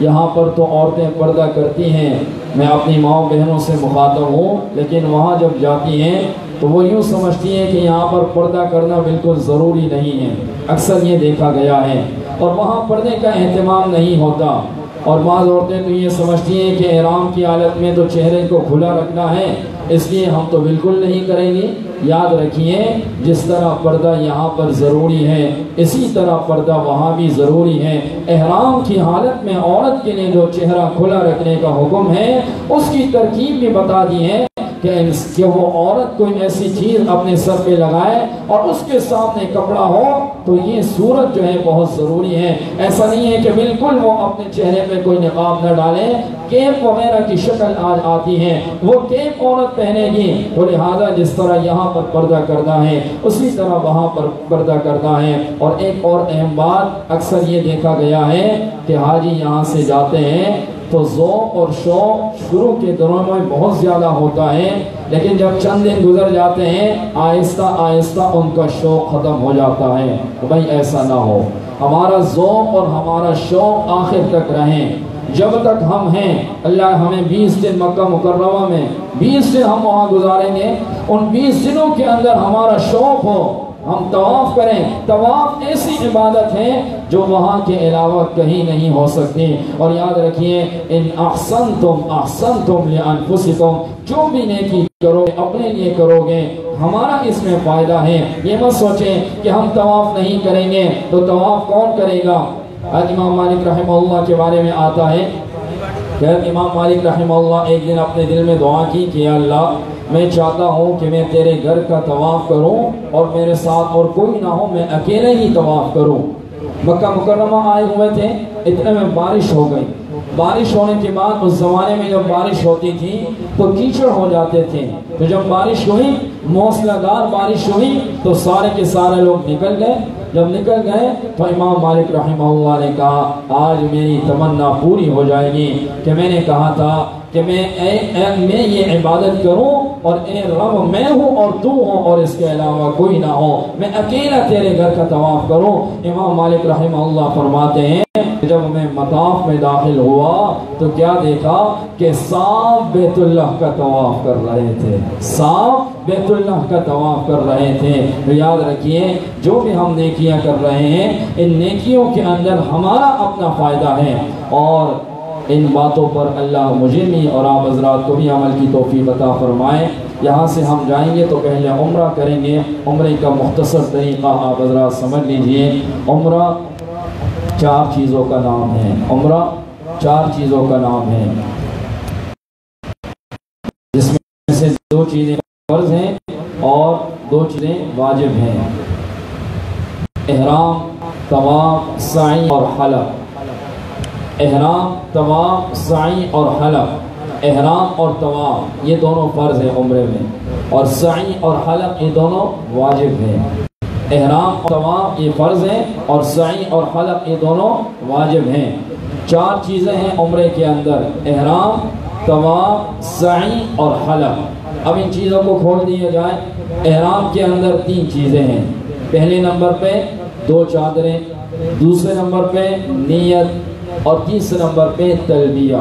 یہاں پر تو عورتیں پردہ کرتی ہیں، میں اپنی ماں بہنوں سے مخاطب ہوں، لیکن وہاں جب جاتی ہیں تو وہ یوں سمجھتی ہیں کہ یہاں پر پردہ کرنا بالکل ضروری نہیں ہے۔ اکثر یہ دیکھا گیا ہے۔ اور وہاں پردے کا اہتمام نہیں ہوتا۔ اور بعض عورتیں تو یہ سمجھتی ہیں کہ احرام کی حالت میں تو چہرے کو کھلا رکھنا ہے۔ اس لیے ہم تو بالکل نہیں کریں گے۔ یاد رکھیے، جس طرح پردہ یہاں پر ضروری ہے، اسی طرح پردہ وہاں بھی ضروری ہے۔ احرام کی حالت میں عورت کے لیے جو چہرہ کھلا رکھنے کا حکم ہے، اس کی ترکیب بھی بتا دی ہے۔ کہ وہ عورت کوئی ایسی چیز اپنے سر پہ لگائے اور اس کے سامنے کپڑا ہو، تو یہ صورت جو ہے بہت ضروری ہے۔ ایسا نہیں ہے کہ بالکل وہ اپنے چہرے پہ کوئی نقاب نہ ڈالے۔ کیپ وغیرہ کی شکل آج آتی ہے۔ وہ کیپ عورت پہنے گی۔ تو لہٰذا جس طرح یہاں پر پردہ کرنا ہے، اسی طرح وہاں پر پردہ کرنا ہے۔ اور ایک اور اہم بات اکثر یہ دیکھا گیا ہے کہ حاجی یہاں سے جاتے ہیں۔ تو ذوق اور شوق شروع کے دنوں میں بہت زیادہ ہوتا ہے، لیکن جب چند دن گزر جاتے ہیں، آہستہ آہستہ ان کا شوق ختم ہو جاتا ہے۔ بھائی ایسا نہ ہو۔ ہمارا ذوق اور ہمارا شوق آخر تک رہیں۔ جب تک ہم ہیں، اللہ ہمیں بیس دن مکہ مکرمہ میں بیس دن ہم وہاں گزاریں گے۔ ان بیس دنوں کے اندر ہمارا شوق ہو۔ ہم طواف کریں۔ طواف ایسی عبادت ہے جو وہاں کے علاوہ کہیں نہیں ہو سکتی۔ اور یاد رکھیے، ان احسن تم احسن تم جو بھی نیکی کرو اپنے لیے کرو گے، ہمارا اس میں فائدہ ہے۔ یہ مت سوچیں کہ ہم طواف نہیں کریں گے۔ تو طواف کون کرے گا؟ امام مالک رحمہ اللہ کے بارے میں آتا ہے۔ کہ امام مالک رحمہ اللہ ایک دن اپنے دل میں دعا کی کہ اللہ میں چاہتا ہوں کہ میں تیرے گھر کا طواف کروں اور میرے ساتھ اور کوئی نہ ہو میں اکیلے ہی طواف کروں مکہ مکرمہ آئے ہوئے تھے اتنے میں بارش ہو گئی بارش ہونے کے بعد اس زمانے میں جب بارش ہوتی تھی تو کیچڑ ہو جاتے تھے تو جب بارش ہوئی موسلہ دار بارش ہوئی تو سارے کے سارے لوگ نکل گئے جب نکل گئے تو امام مالک رحمہ اللہ نے کہا، آج میری تمنا پوری ہو جائے گی کہ میں نے کہا تھا کہ میں میں یہ عبادت کروں اور اے رب، میں ہوں اور تو ہوں اور اس کے علاوہ کوئی نہ ہو۔ میں اکیلا تیرے گھر کا طواف کروں۔ امام مالک رحمہ اللہ فرماتے ہیں، جب میں مطاف میں داخل ہوا تو کیا دیکھا کہ سانپ بیت اللہ کا طواف کر رہے تھے۔ سانپ بیت اللہ کا طواف کر رہے تھے۔ تو یاد رکھیے، جو بھی ہم نیکیاں کر رہے ہیں، ان نیکیوں کے اندر ہمارا اپنا فائدہ ہے۔ اور ان باتوں پر اللہ مجھے بھی اور آپ حضرات کو بھی عمل کی توفیق عطا فرمائے۔ یہاں سے ہم جائیں گے تو پہلے عمرہ کریں گے۔ عمرے کا مختصر طریقہ آپ حضرات سمجھ لیجیے۔ عمرہ چار چیزوں کا نام ہے۔ عمرہ چار چیزوں کا نام ہے۔ جس میں سے دو چیزیں فرض ہیں اور دو چیزیں واجب ہیں۔ احرام، طواف، سعی اور حلق احرام طواف سعی اور حلق۔ احرام اور طواف یہ دونوں فرض ہیں عمرے میں۔ اور سعی اور حلق، یہ دونوں واجب ہیں۔ احرام اور طواف یہ فرض ہیں۔ اور سعی اور حلق، یہ دونوں واجب ہیں۔ چار چیزیں ہیں عمرے کے اندر۔ احرام طواف سعی اور حلق۔ اب ان چیزوں کو کھول دیا جائے۔ احرام کے اندر تین چیزیں ہیں۔ پہلے نمبر پہ دو چادریں، دوسرے نمبر پہ نیت۔ اور تیسرے نمبر پہ تلبیہ۔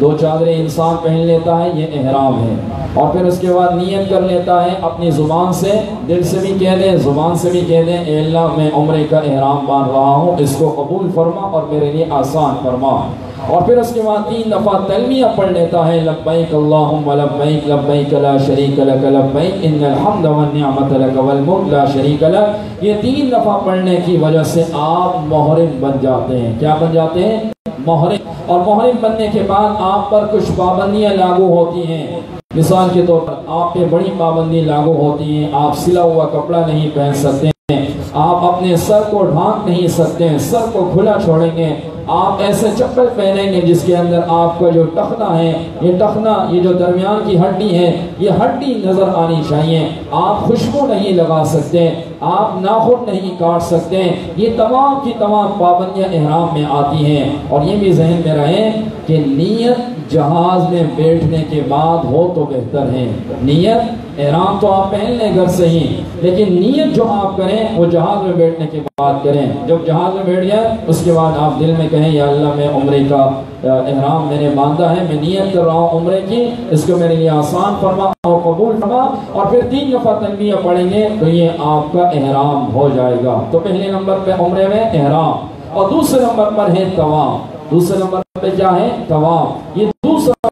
دو چادریں انسان پہن لیتا ہے، یہ احرام ہے۔ اور پھر اس کے بعد نیت کر لیتا ہے، اپنی زبان سے، دل سے بھی کہہ دیں، زبان سے بھی کہہ دیں، اے اللہ میں عمرے کا احرام مان رہا ہوں، اس کو قبول فرما اور میرے لیے آسان فرما۔ اور پھر اس کے بعد تین دفعہ تلمیہ پڑھ لیتا ہے، لبیک اللہم لبیک لبیک لا شریک لک، لبیک ان الحمد والنعمت لک والملک لا شریک لک۔ یہ تین دفعہ پڑھنے کی وجہ سے آپ محرم بن جاتے ہیں۔ کیا بن جاتے ہیں؟ محرم۔ اور محرم بننے کے بعد آپ پر کچھ پابندیاں لاگو ہوتی ہیں۔ مثال کے طور پر آپ پہ بڑی پابندی لاگو ہوتی ہیں، آپ سلا ہوا کپڑا نہیں پہن سکتے ہیں، آپ اپنے سر کو ڈھانک نہیں سکتے ہیں، سر کو کھلا چھوڑیں گے آپ ایسے چپل پہنیں گے جس کے اندر آپ کا جو ٹخنا ہے، یہ ٹخنا، یہ جو درمیان کی ہڈی ہے، یہ ہڈی نظر آنی چاہیے۔ آپ خوشبو نہیں لگا سکتے، آپ ناخن نہیں کاٹ سکتے۔ یہ تمام کی تمام پابندیاں احرام میں آتی ہیں۔ اور یہ بھی ذہن میں رہے کہ نیت جہاز میں بیٹھنے کے بعد ہو تو بہتر ہے۔ نیت احرام تو آپ پہن لیں گھر سے ہی، لیکن نیت جو آپ کریں، وہ جہاز میں بیٹھنے کے بعد کریں۔ جب جہاز میں بیٹھ جائیں اس کے بعد آپ دل میں کہیں، یا اللہ میں عمرے کا احرام میں نے باندھا ہے، میں نیت کر رہا ہوں عمرے کی، اس کو میرے لیے آسان فرما اور قبول فرما۔ اور پھر تین دفعہ تنبیہ پڑھیں گے، تو یہ آپ کا احرام ہو جائے گا۔ تو پہلے نمبر پہ عمرے میں احرام، اور دوسرے نمبر پر ہے طواف دوسرے نمبر پہ کیا ہے؟ طواف یہ دوسرا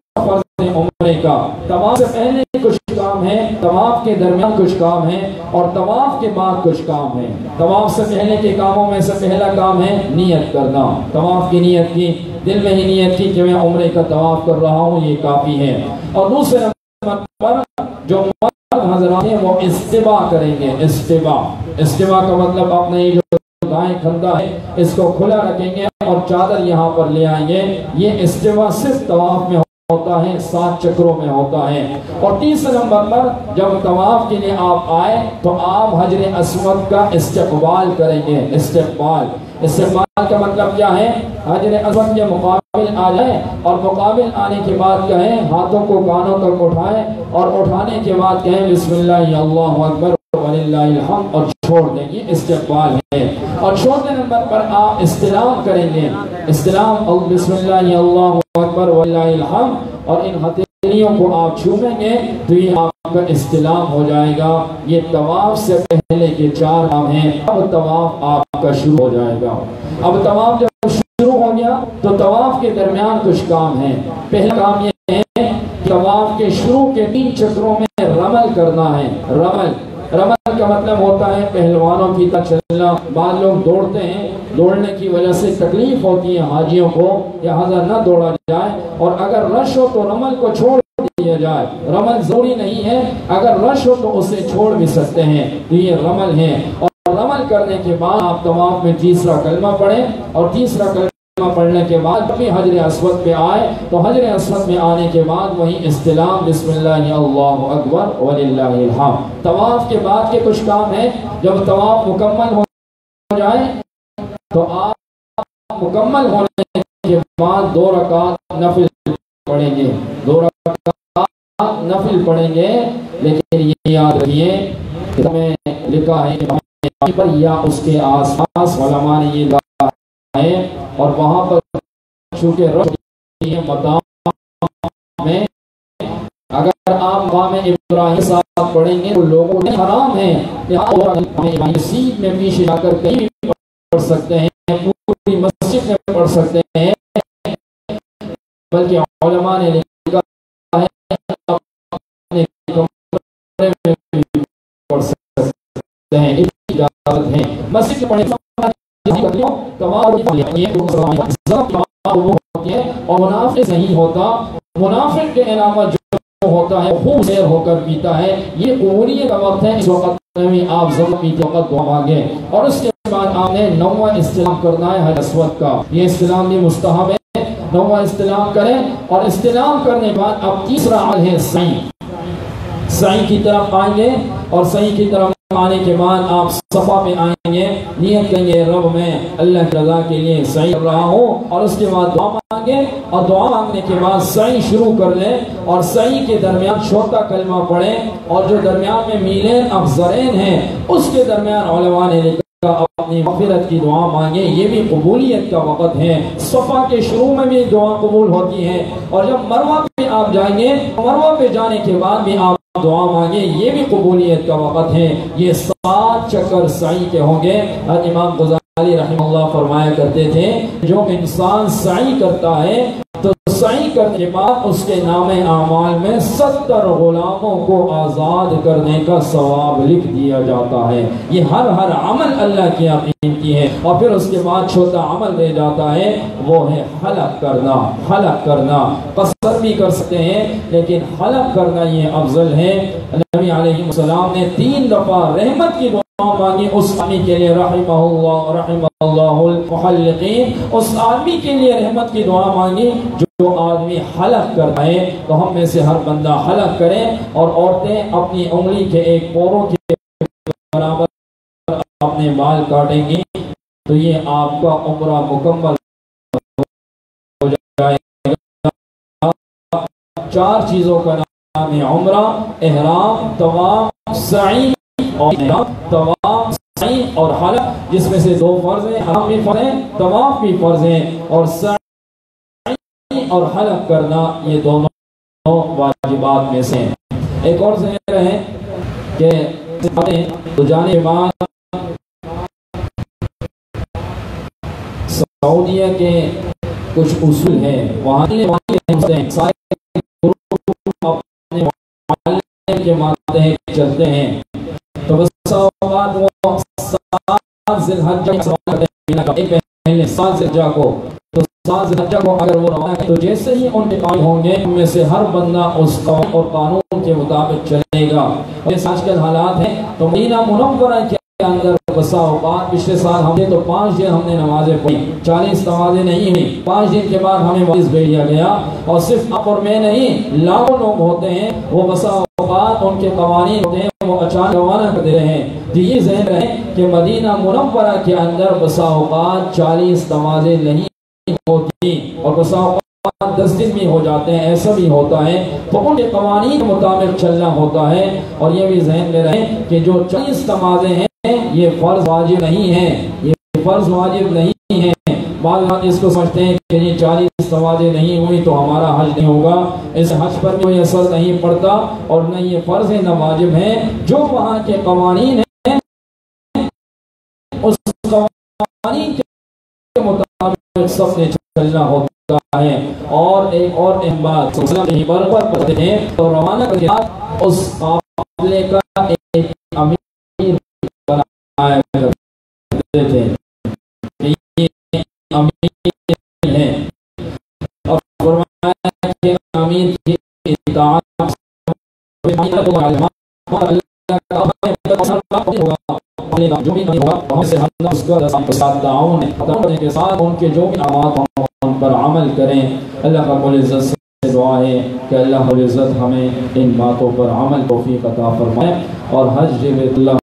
فرض عمرے کا۔ طواف سے پہلے کچھ کام ہے طواف کے درمیان کچھ کام ہے اور طواف کے بعد کچھ کام ہے طواف سے پہلے کے کاموں میں سے پہلا کام ہے نیت کرنا۔ طواف کی نیت کی، دل میں ہی نیت کی کہ میں عمرے کا طواف کر رہا ہوں، یہ کافی ہے۔ اور دوسرے نمبر پر جو مرد حضرات ہیں وہ استباع کریں گے۔ استباع۔ استباع کا مطلب اپنے جو دائیں کھندہ ہے، اس کو کھلا رکھیں گے اور چادر یہاں پر لے آئیں گے۔ یہ استوا صرف طواف میں ہوتا ہے، سات چکروں میں ہوتا ہے۔ اور تیسرے نمبر پر جب طواف کے لیے آپ آئے تو آپ حجر اسود کا استقبال کریں گے۔ استقبال۔ استقبال کا مطلب کیا ہے؟ حجر اسود کے مقابل آ جائیں اور مقابل آنے کے بعد کہیں، ہاتھوں کو، کانوں تک اٹھائیں اور اٹھانے کے بعد کہیں، بسم اللہ اللہ اکبر، وللہ الحمد اور چھوڑ دیں یہ استقبال ہے۔ اور چھوٹے نمبر پر آپ استلام کریں گے۔ استلام بسم اللہ اللہ اکبر وللہ الحمد۔ اور ان ہتھیلیوں کو آپ چھومیں گے تو یہ آپ کا استلام ہو جائے گا۔ یہ طواف سے پہلے کے چار کام ہیں۔ اب طواف آپ کا شروع ہو جائے گا۔ اب طواف جب شروع ہو گیا تو طواف کے درمیان کچھ کام ہیں۔ پہلا کام یہ ہے طواف کے شروع کے تین چکروں میں رمل کرنا ہے۔ رمل۔ رمل کا مطلب ہوتا ہے پہلوانوں کی طرح چلنا۔ بعض لوگ دوڑتے ہیں، دوڑنے کی وجہ سے تکلیف ہوتی ہے حاجیوں کو لہٰذا نہ دوڑا جائے۔ اور اگر رش ہو تو رمل کو چھوڑ دیا جائے۔ رمل ضروری نہیں ہے، اگر رش ہو تو اسے چھوڑ بھی سکتے ہیں۔ تو یہ رمل ہے اور رمل کرنے کے بعد آپ تمام میں تیسرا کلمہ پڑھیں اور تیسرا کلمہ پڑھنے کے بعد بھی حجر اسود پہ آئے، تو حجر اسود میں آنے کے بعد وہی استلام، بسم اللہ اللہ اکبر، وللہ الحمد۔ طواف کے بعد کے کچھ کام ہیں، جب طواف مکمل ہو جائے، تو آپ مکمل ہونے کے بعد دو رکعت نفل پڑھیں گے۔ دو رکعت نفل پڑھیں گے، لیکن یہ یاد رکھیے کہ میں لکھا ہے پر یا اس کے آس پاس علماء نے یہ کہا ہے اور وہاں پر چونکہ روشنی مقام میں، اگر آپ مقام ابراہیم صاحب پڑھیں گے تو لوگوں نے حرام ہے ابراہیم سیٹ میں پیچھے جا کر کہیں بھی پڑھ سکتے ہیں، پوری مسجد میں پڑھ سکتے ہیں، بلکہ علماء نے لکھا ہے، اپنے کمرے میں بھی پڑھ سکتے ہیں اجازت ہے۔ مسجد میں پڑھنے اور منافع نہیں ہوتا منافع کے علاوہ جو ہوتا ہے خوب سیر ہو کر پیتا ہے۔ یہ قبولیت کا وقت ہے، اس وقت میں آپ ضرور پیتے وقت دعا مانگے اور اس کے بعد آپ نے نوہ استلام کرنا ہے، حج اسود کا۔ یہ استلام بھی مستحب ہے۔ نوہ استلام کریں اور استلام کرنے بعد اب تیسرا عمل ہے سعی۔ سعی کی طرف آئیں گے اور سعی کی طرف آنے کے بعد آپ صفا پہ آئیں گے، نیت کریں گے، رب میں اللہ کی رضا کے لیے سعی کر رہا ہوں۔ اور اس کے بعد دعا مانگے اور دعا مانگنے کے بعد سعی شروع کر لیں اور سعی کے درمیان چھوٹا کلمہ پڑھیں اور جو درمیان میں میلین افزرین ہیں، اس کے درمیان علماء نے لکھا اپنی مغفرت کی دعا مانگیں۔ یہ بھی قبولیت کا وقت ہے۔ صفا کے شروع میں بھی دعا قبول ہوتی ہے۔ اور جب مروہ پہ آپ جائیں گے، مروہ پہ جانے کے بعد بھی آپ دعا مانگیں، یہ بھی قبولیت کا وقت ہے۔ یہ سات چکر سعی کے ہوں گے۔ امام غزالی رحمہ اللہ فرمایا کرتے تھے، جو انسان سعی کرتا ہے تو سعی کرنے کے بعد اس کے نام اعمال میں ستر غلاموں کو آزاد کرنے کا ثواب لکھ دیا جاتا ہے۔ یہ ہر ہر عمل اللہ کی قیمتی ہے اور پھر اس کے بعد چھوٹا عمل دے جاتا ہے، وہ ہے حلق کرنا حلق کرنا۔ قصر بھی کر سکتے ہیں، لیکن حلق کرنا یہ افضل ہے۔ نبی علیہ السلام نے تین دفعہ رحمت کی دعا مانگی اس آدمی کے لیے رحمہ اللہ رحمہ اللہ المحلقین اس آدمی کے لیے رحمت کی دعا مانگی جو آدمی حلق کرتا ہے تو ہم میں سے ہر بندہ حلق کرے اور عورتیں اپنی انگلی کے ایک پوروں کے برابر اپنے بال کاٹیں گی تو یہ آپ کا عمرہ مکمل ہو جائے گا چار چیزوں کا نام ہے عمرہ احرام طواف سعی اور طواف سعی اور حلق جس میں سے دو فرض ہیں، حرام بھی فرض ہیں طواف بھی فرض ہیں اور سعی اور حلق کرنا یہ دونوں واجبات میں سے ہیں۔ ایک اور ذہن رہے کہ تو جانے بعد سعودیہ کے کچھ اصول ہیں۔ وہاں کے مانتے ہیں، چلتے ہیں۔ اگر وہ روانہ تو جیسے ہی ان کے قائم ہوں گے، ان میں سے ہر بندہ اس قوم اور قانون کے مطابق چلے گا۔ یہ آج کل حالات ہیں، تو مدینہ منورہ کے اندر بسا اوقات پچھلے سال ہم نے تو پانچ دن ہم نے نمازیں پڑھی۔ چالیس نمازیں نہیں ہوئی پانچ دن کے بعد ہمیں واپس بھیج دیا گیا۔ اور صرف آپ اور میں نہیں، لاکھوں لوگ ہوتے ہیں، وہ بسا اوقات ان کے قوانین ہوتے ہیں، وہ اچانک روانہ کر دے رہے ہیں یہ ذہن رہے کہ مدینہ منورہ کے اندر بسا اوقات چالیس نمازیں نہیں ہوتی اور بسا اوقات دس دن بھی ہو جاتے ہیں، ایسا بھی ہوتا ہے۔ تو ان کے قوانین کے مطابق چلنا ہوتا ہے۔ اور یہ بھی ذہن میں رہے کہ جو چالیس نمازیں ہیں یہ فرض واجب نہیں ہے، یہ فرض واجب نہیں ہے۔ بعض لوگ اس کو سمجھتے ہیں کہ یہ چالیس نمازیں نہیں ہوئی تو ہمارا حج نہیں ہوگا۔ اس حج پر بھی کوئی اثر نہیں پڑتا اور نہ یہ فرض ہے نہ واجب ہے۔ جو وہاں کے قوانین ہیں، اس قوانین کے مطابق سب نے چلنا ہوتا ہے۔ اور ایک اور اہم بات نہیں برابر پڑھتے ہیں، تو روانہ کے بعد اس قافلے کا ایک کرتے تھے کہ یہ امیر ہیں اور فرمایا کہ امیر کی اطاعت اللہ کا جو بھی ہوگا ہم سے ہم اس کا ساتھ تعاون ہے کے ساتھ ان کے جو بھی اعمال ہوں ان پر عمل کریں اللہ کا بول عزت سے دعا ہے کہ اللہ العزت ہمیں ان باتوں پر عمل توفیق عطا فرمائے اور حج بیت اللہ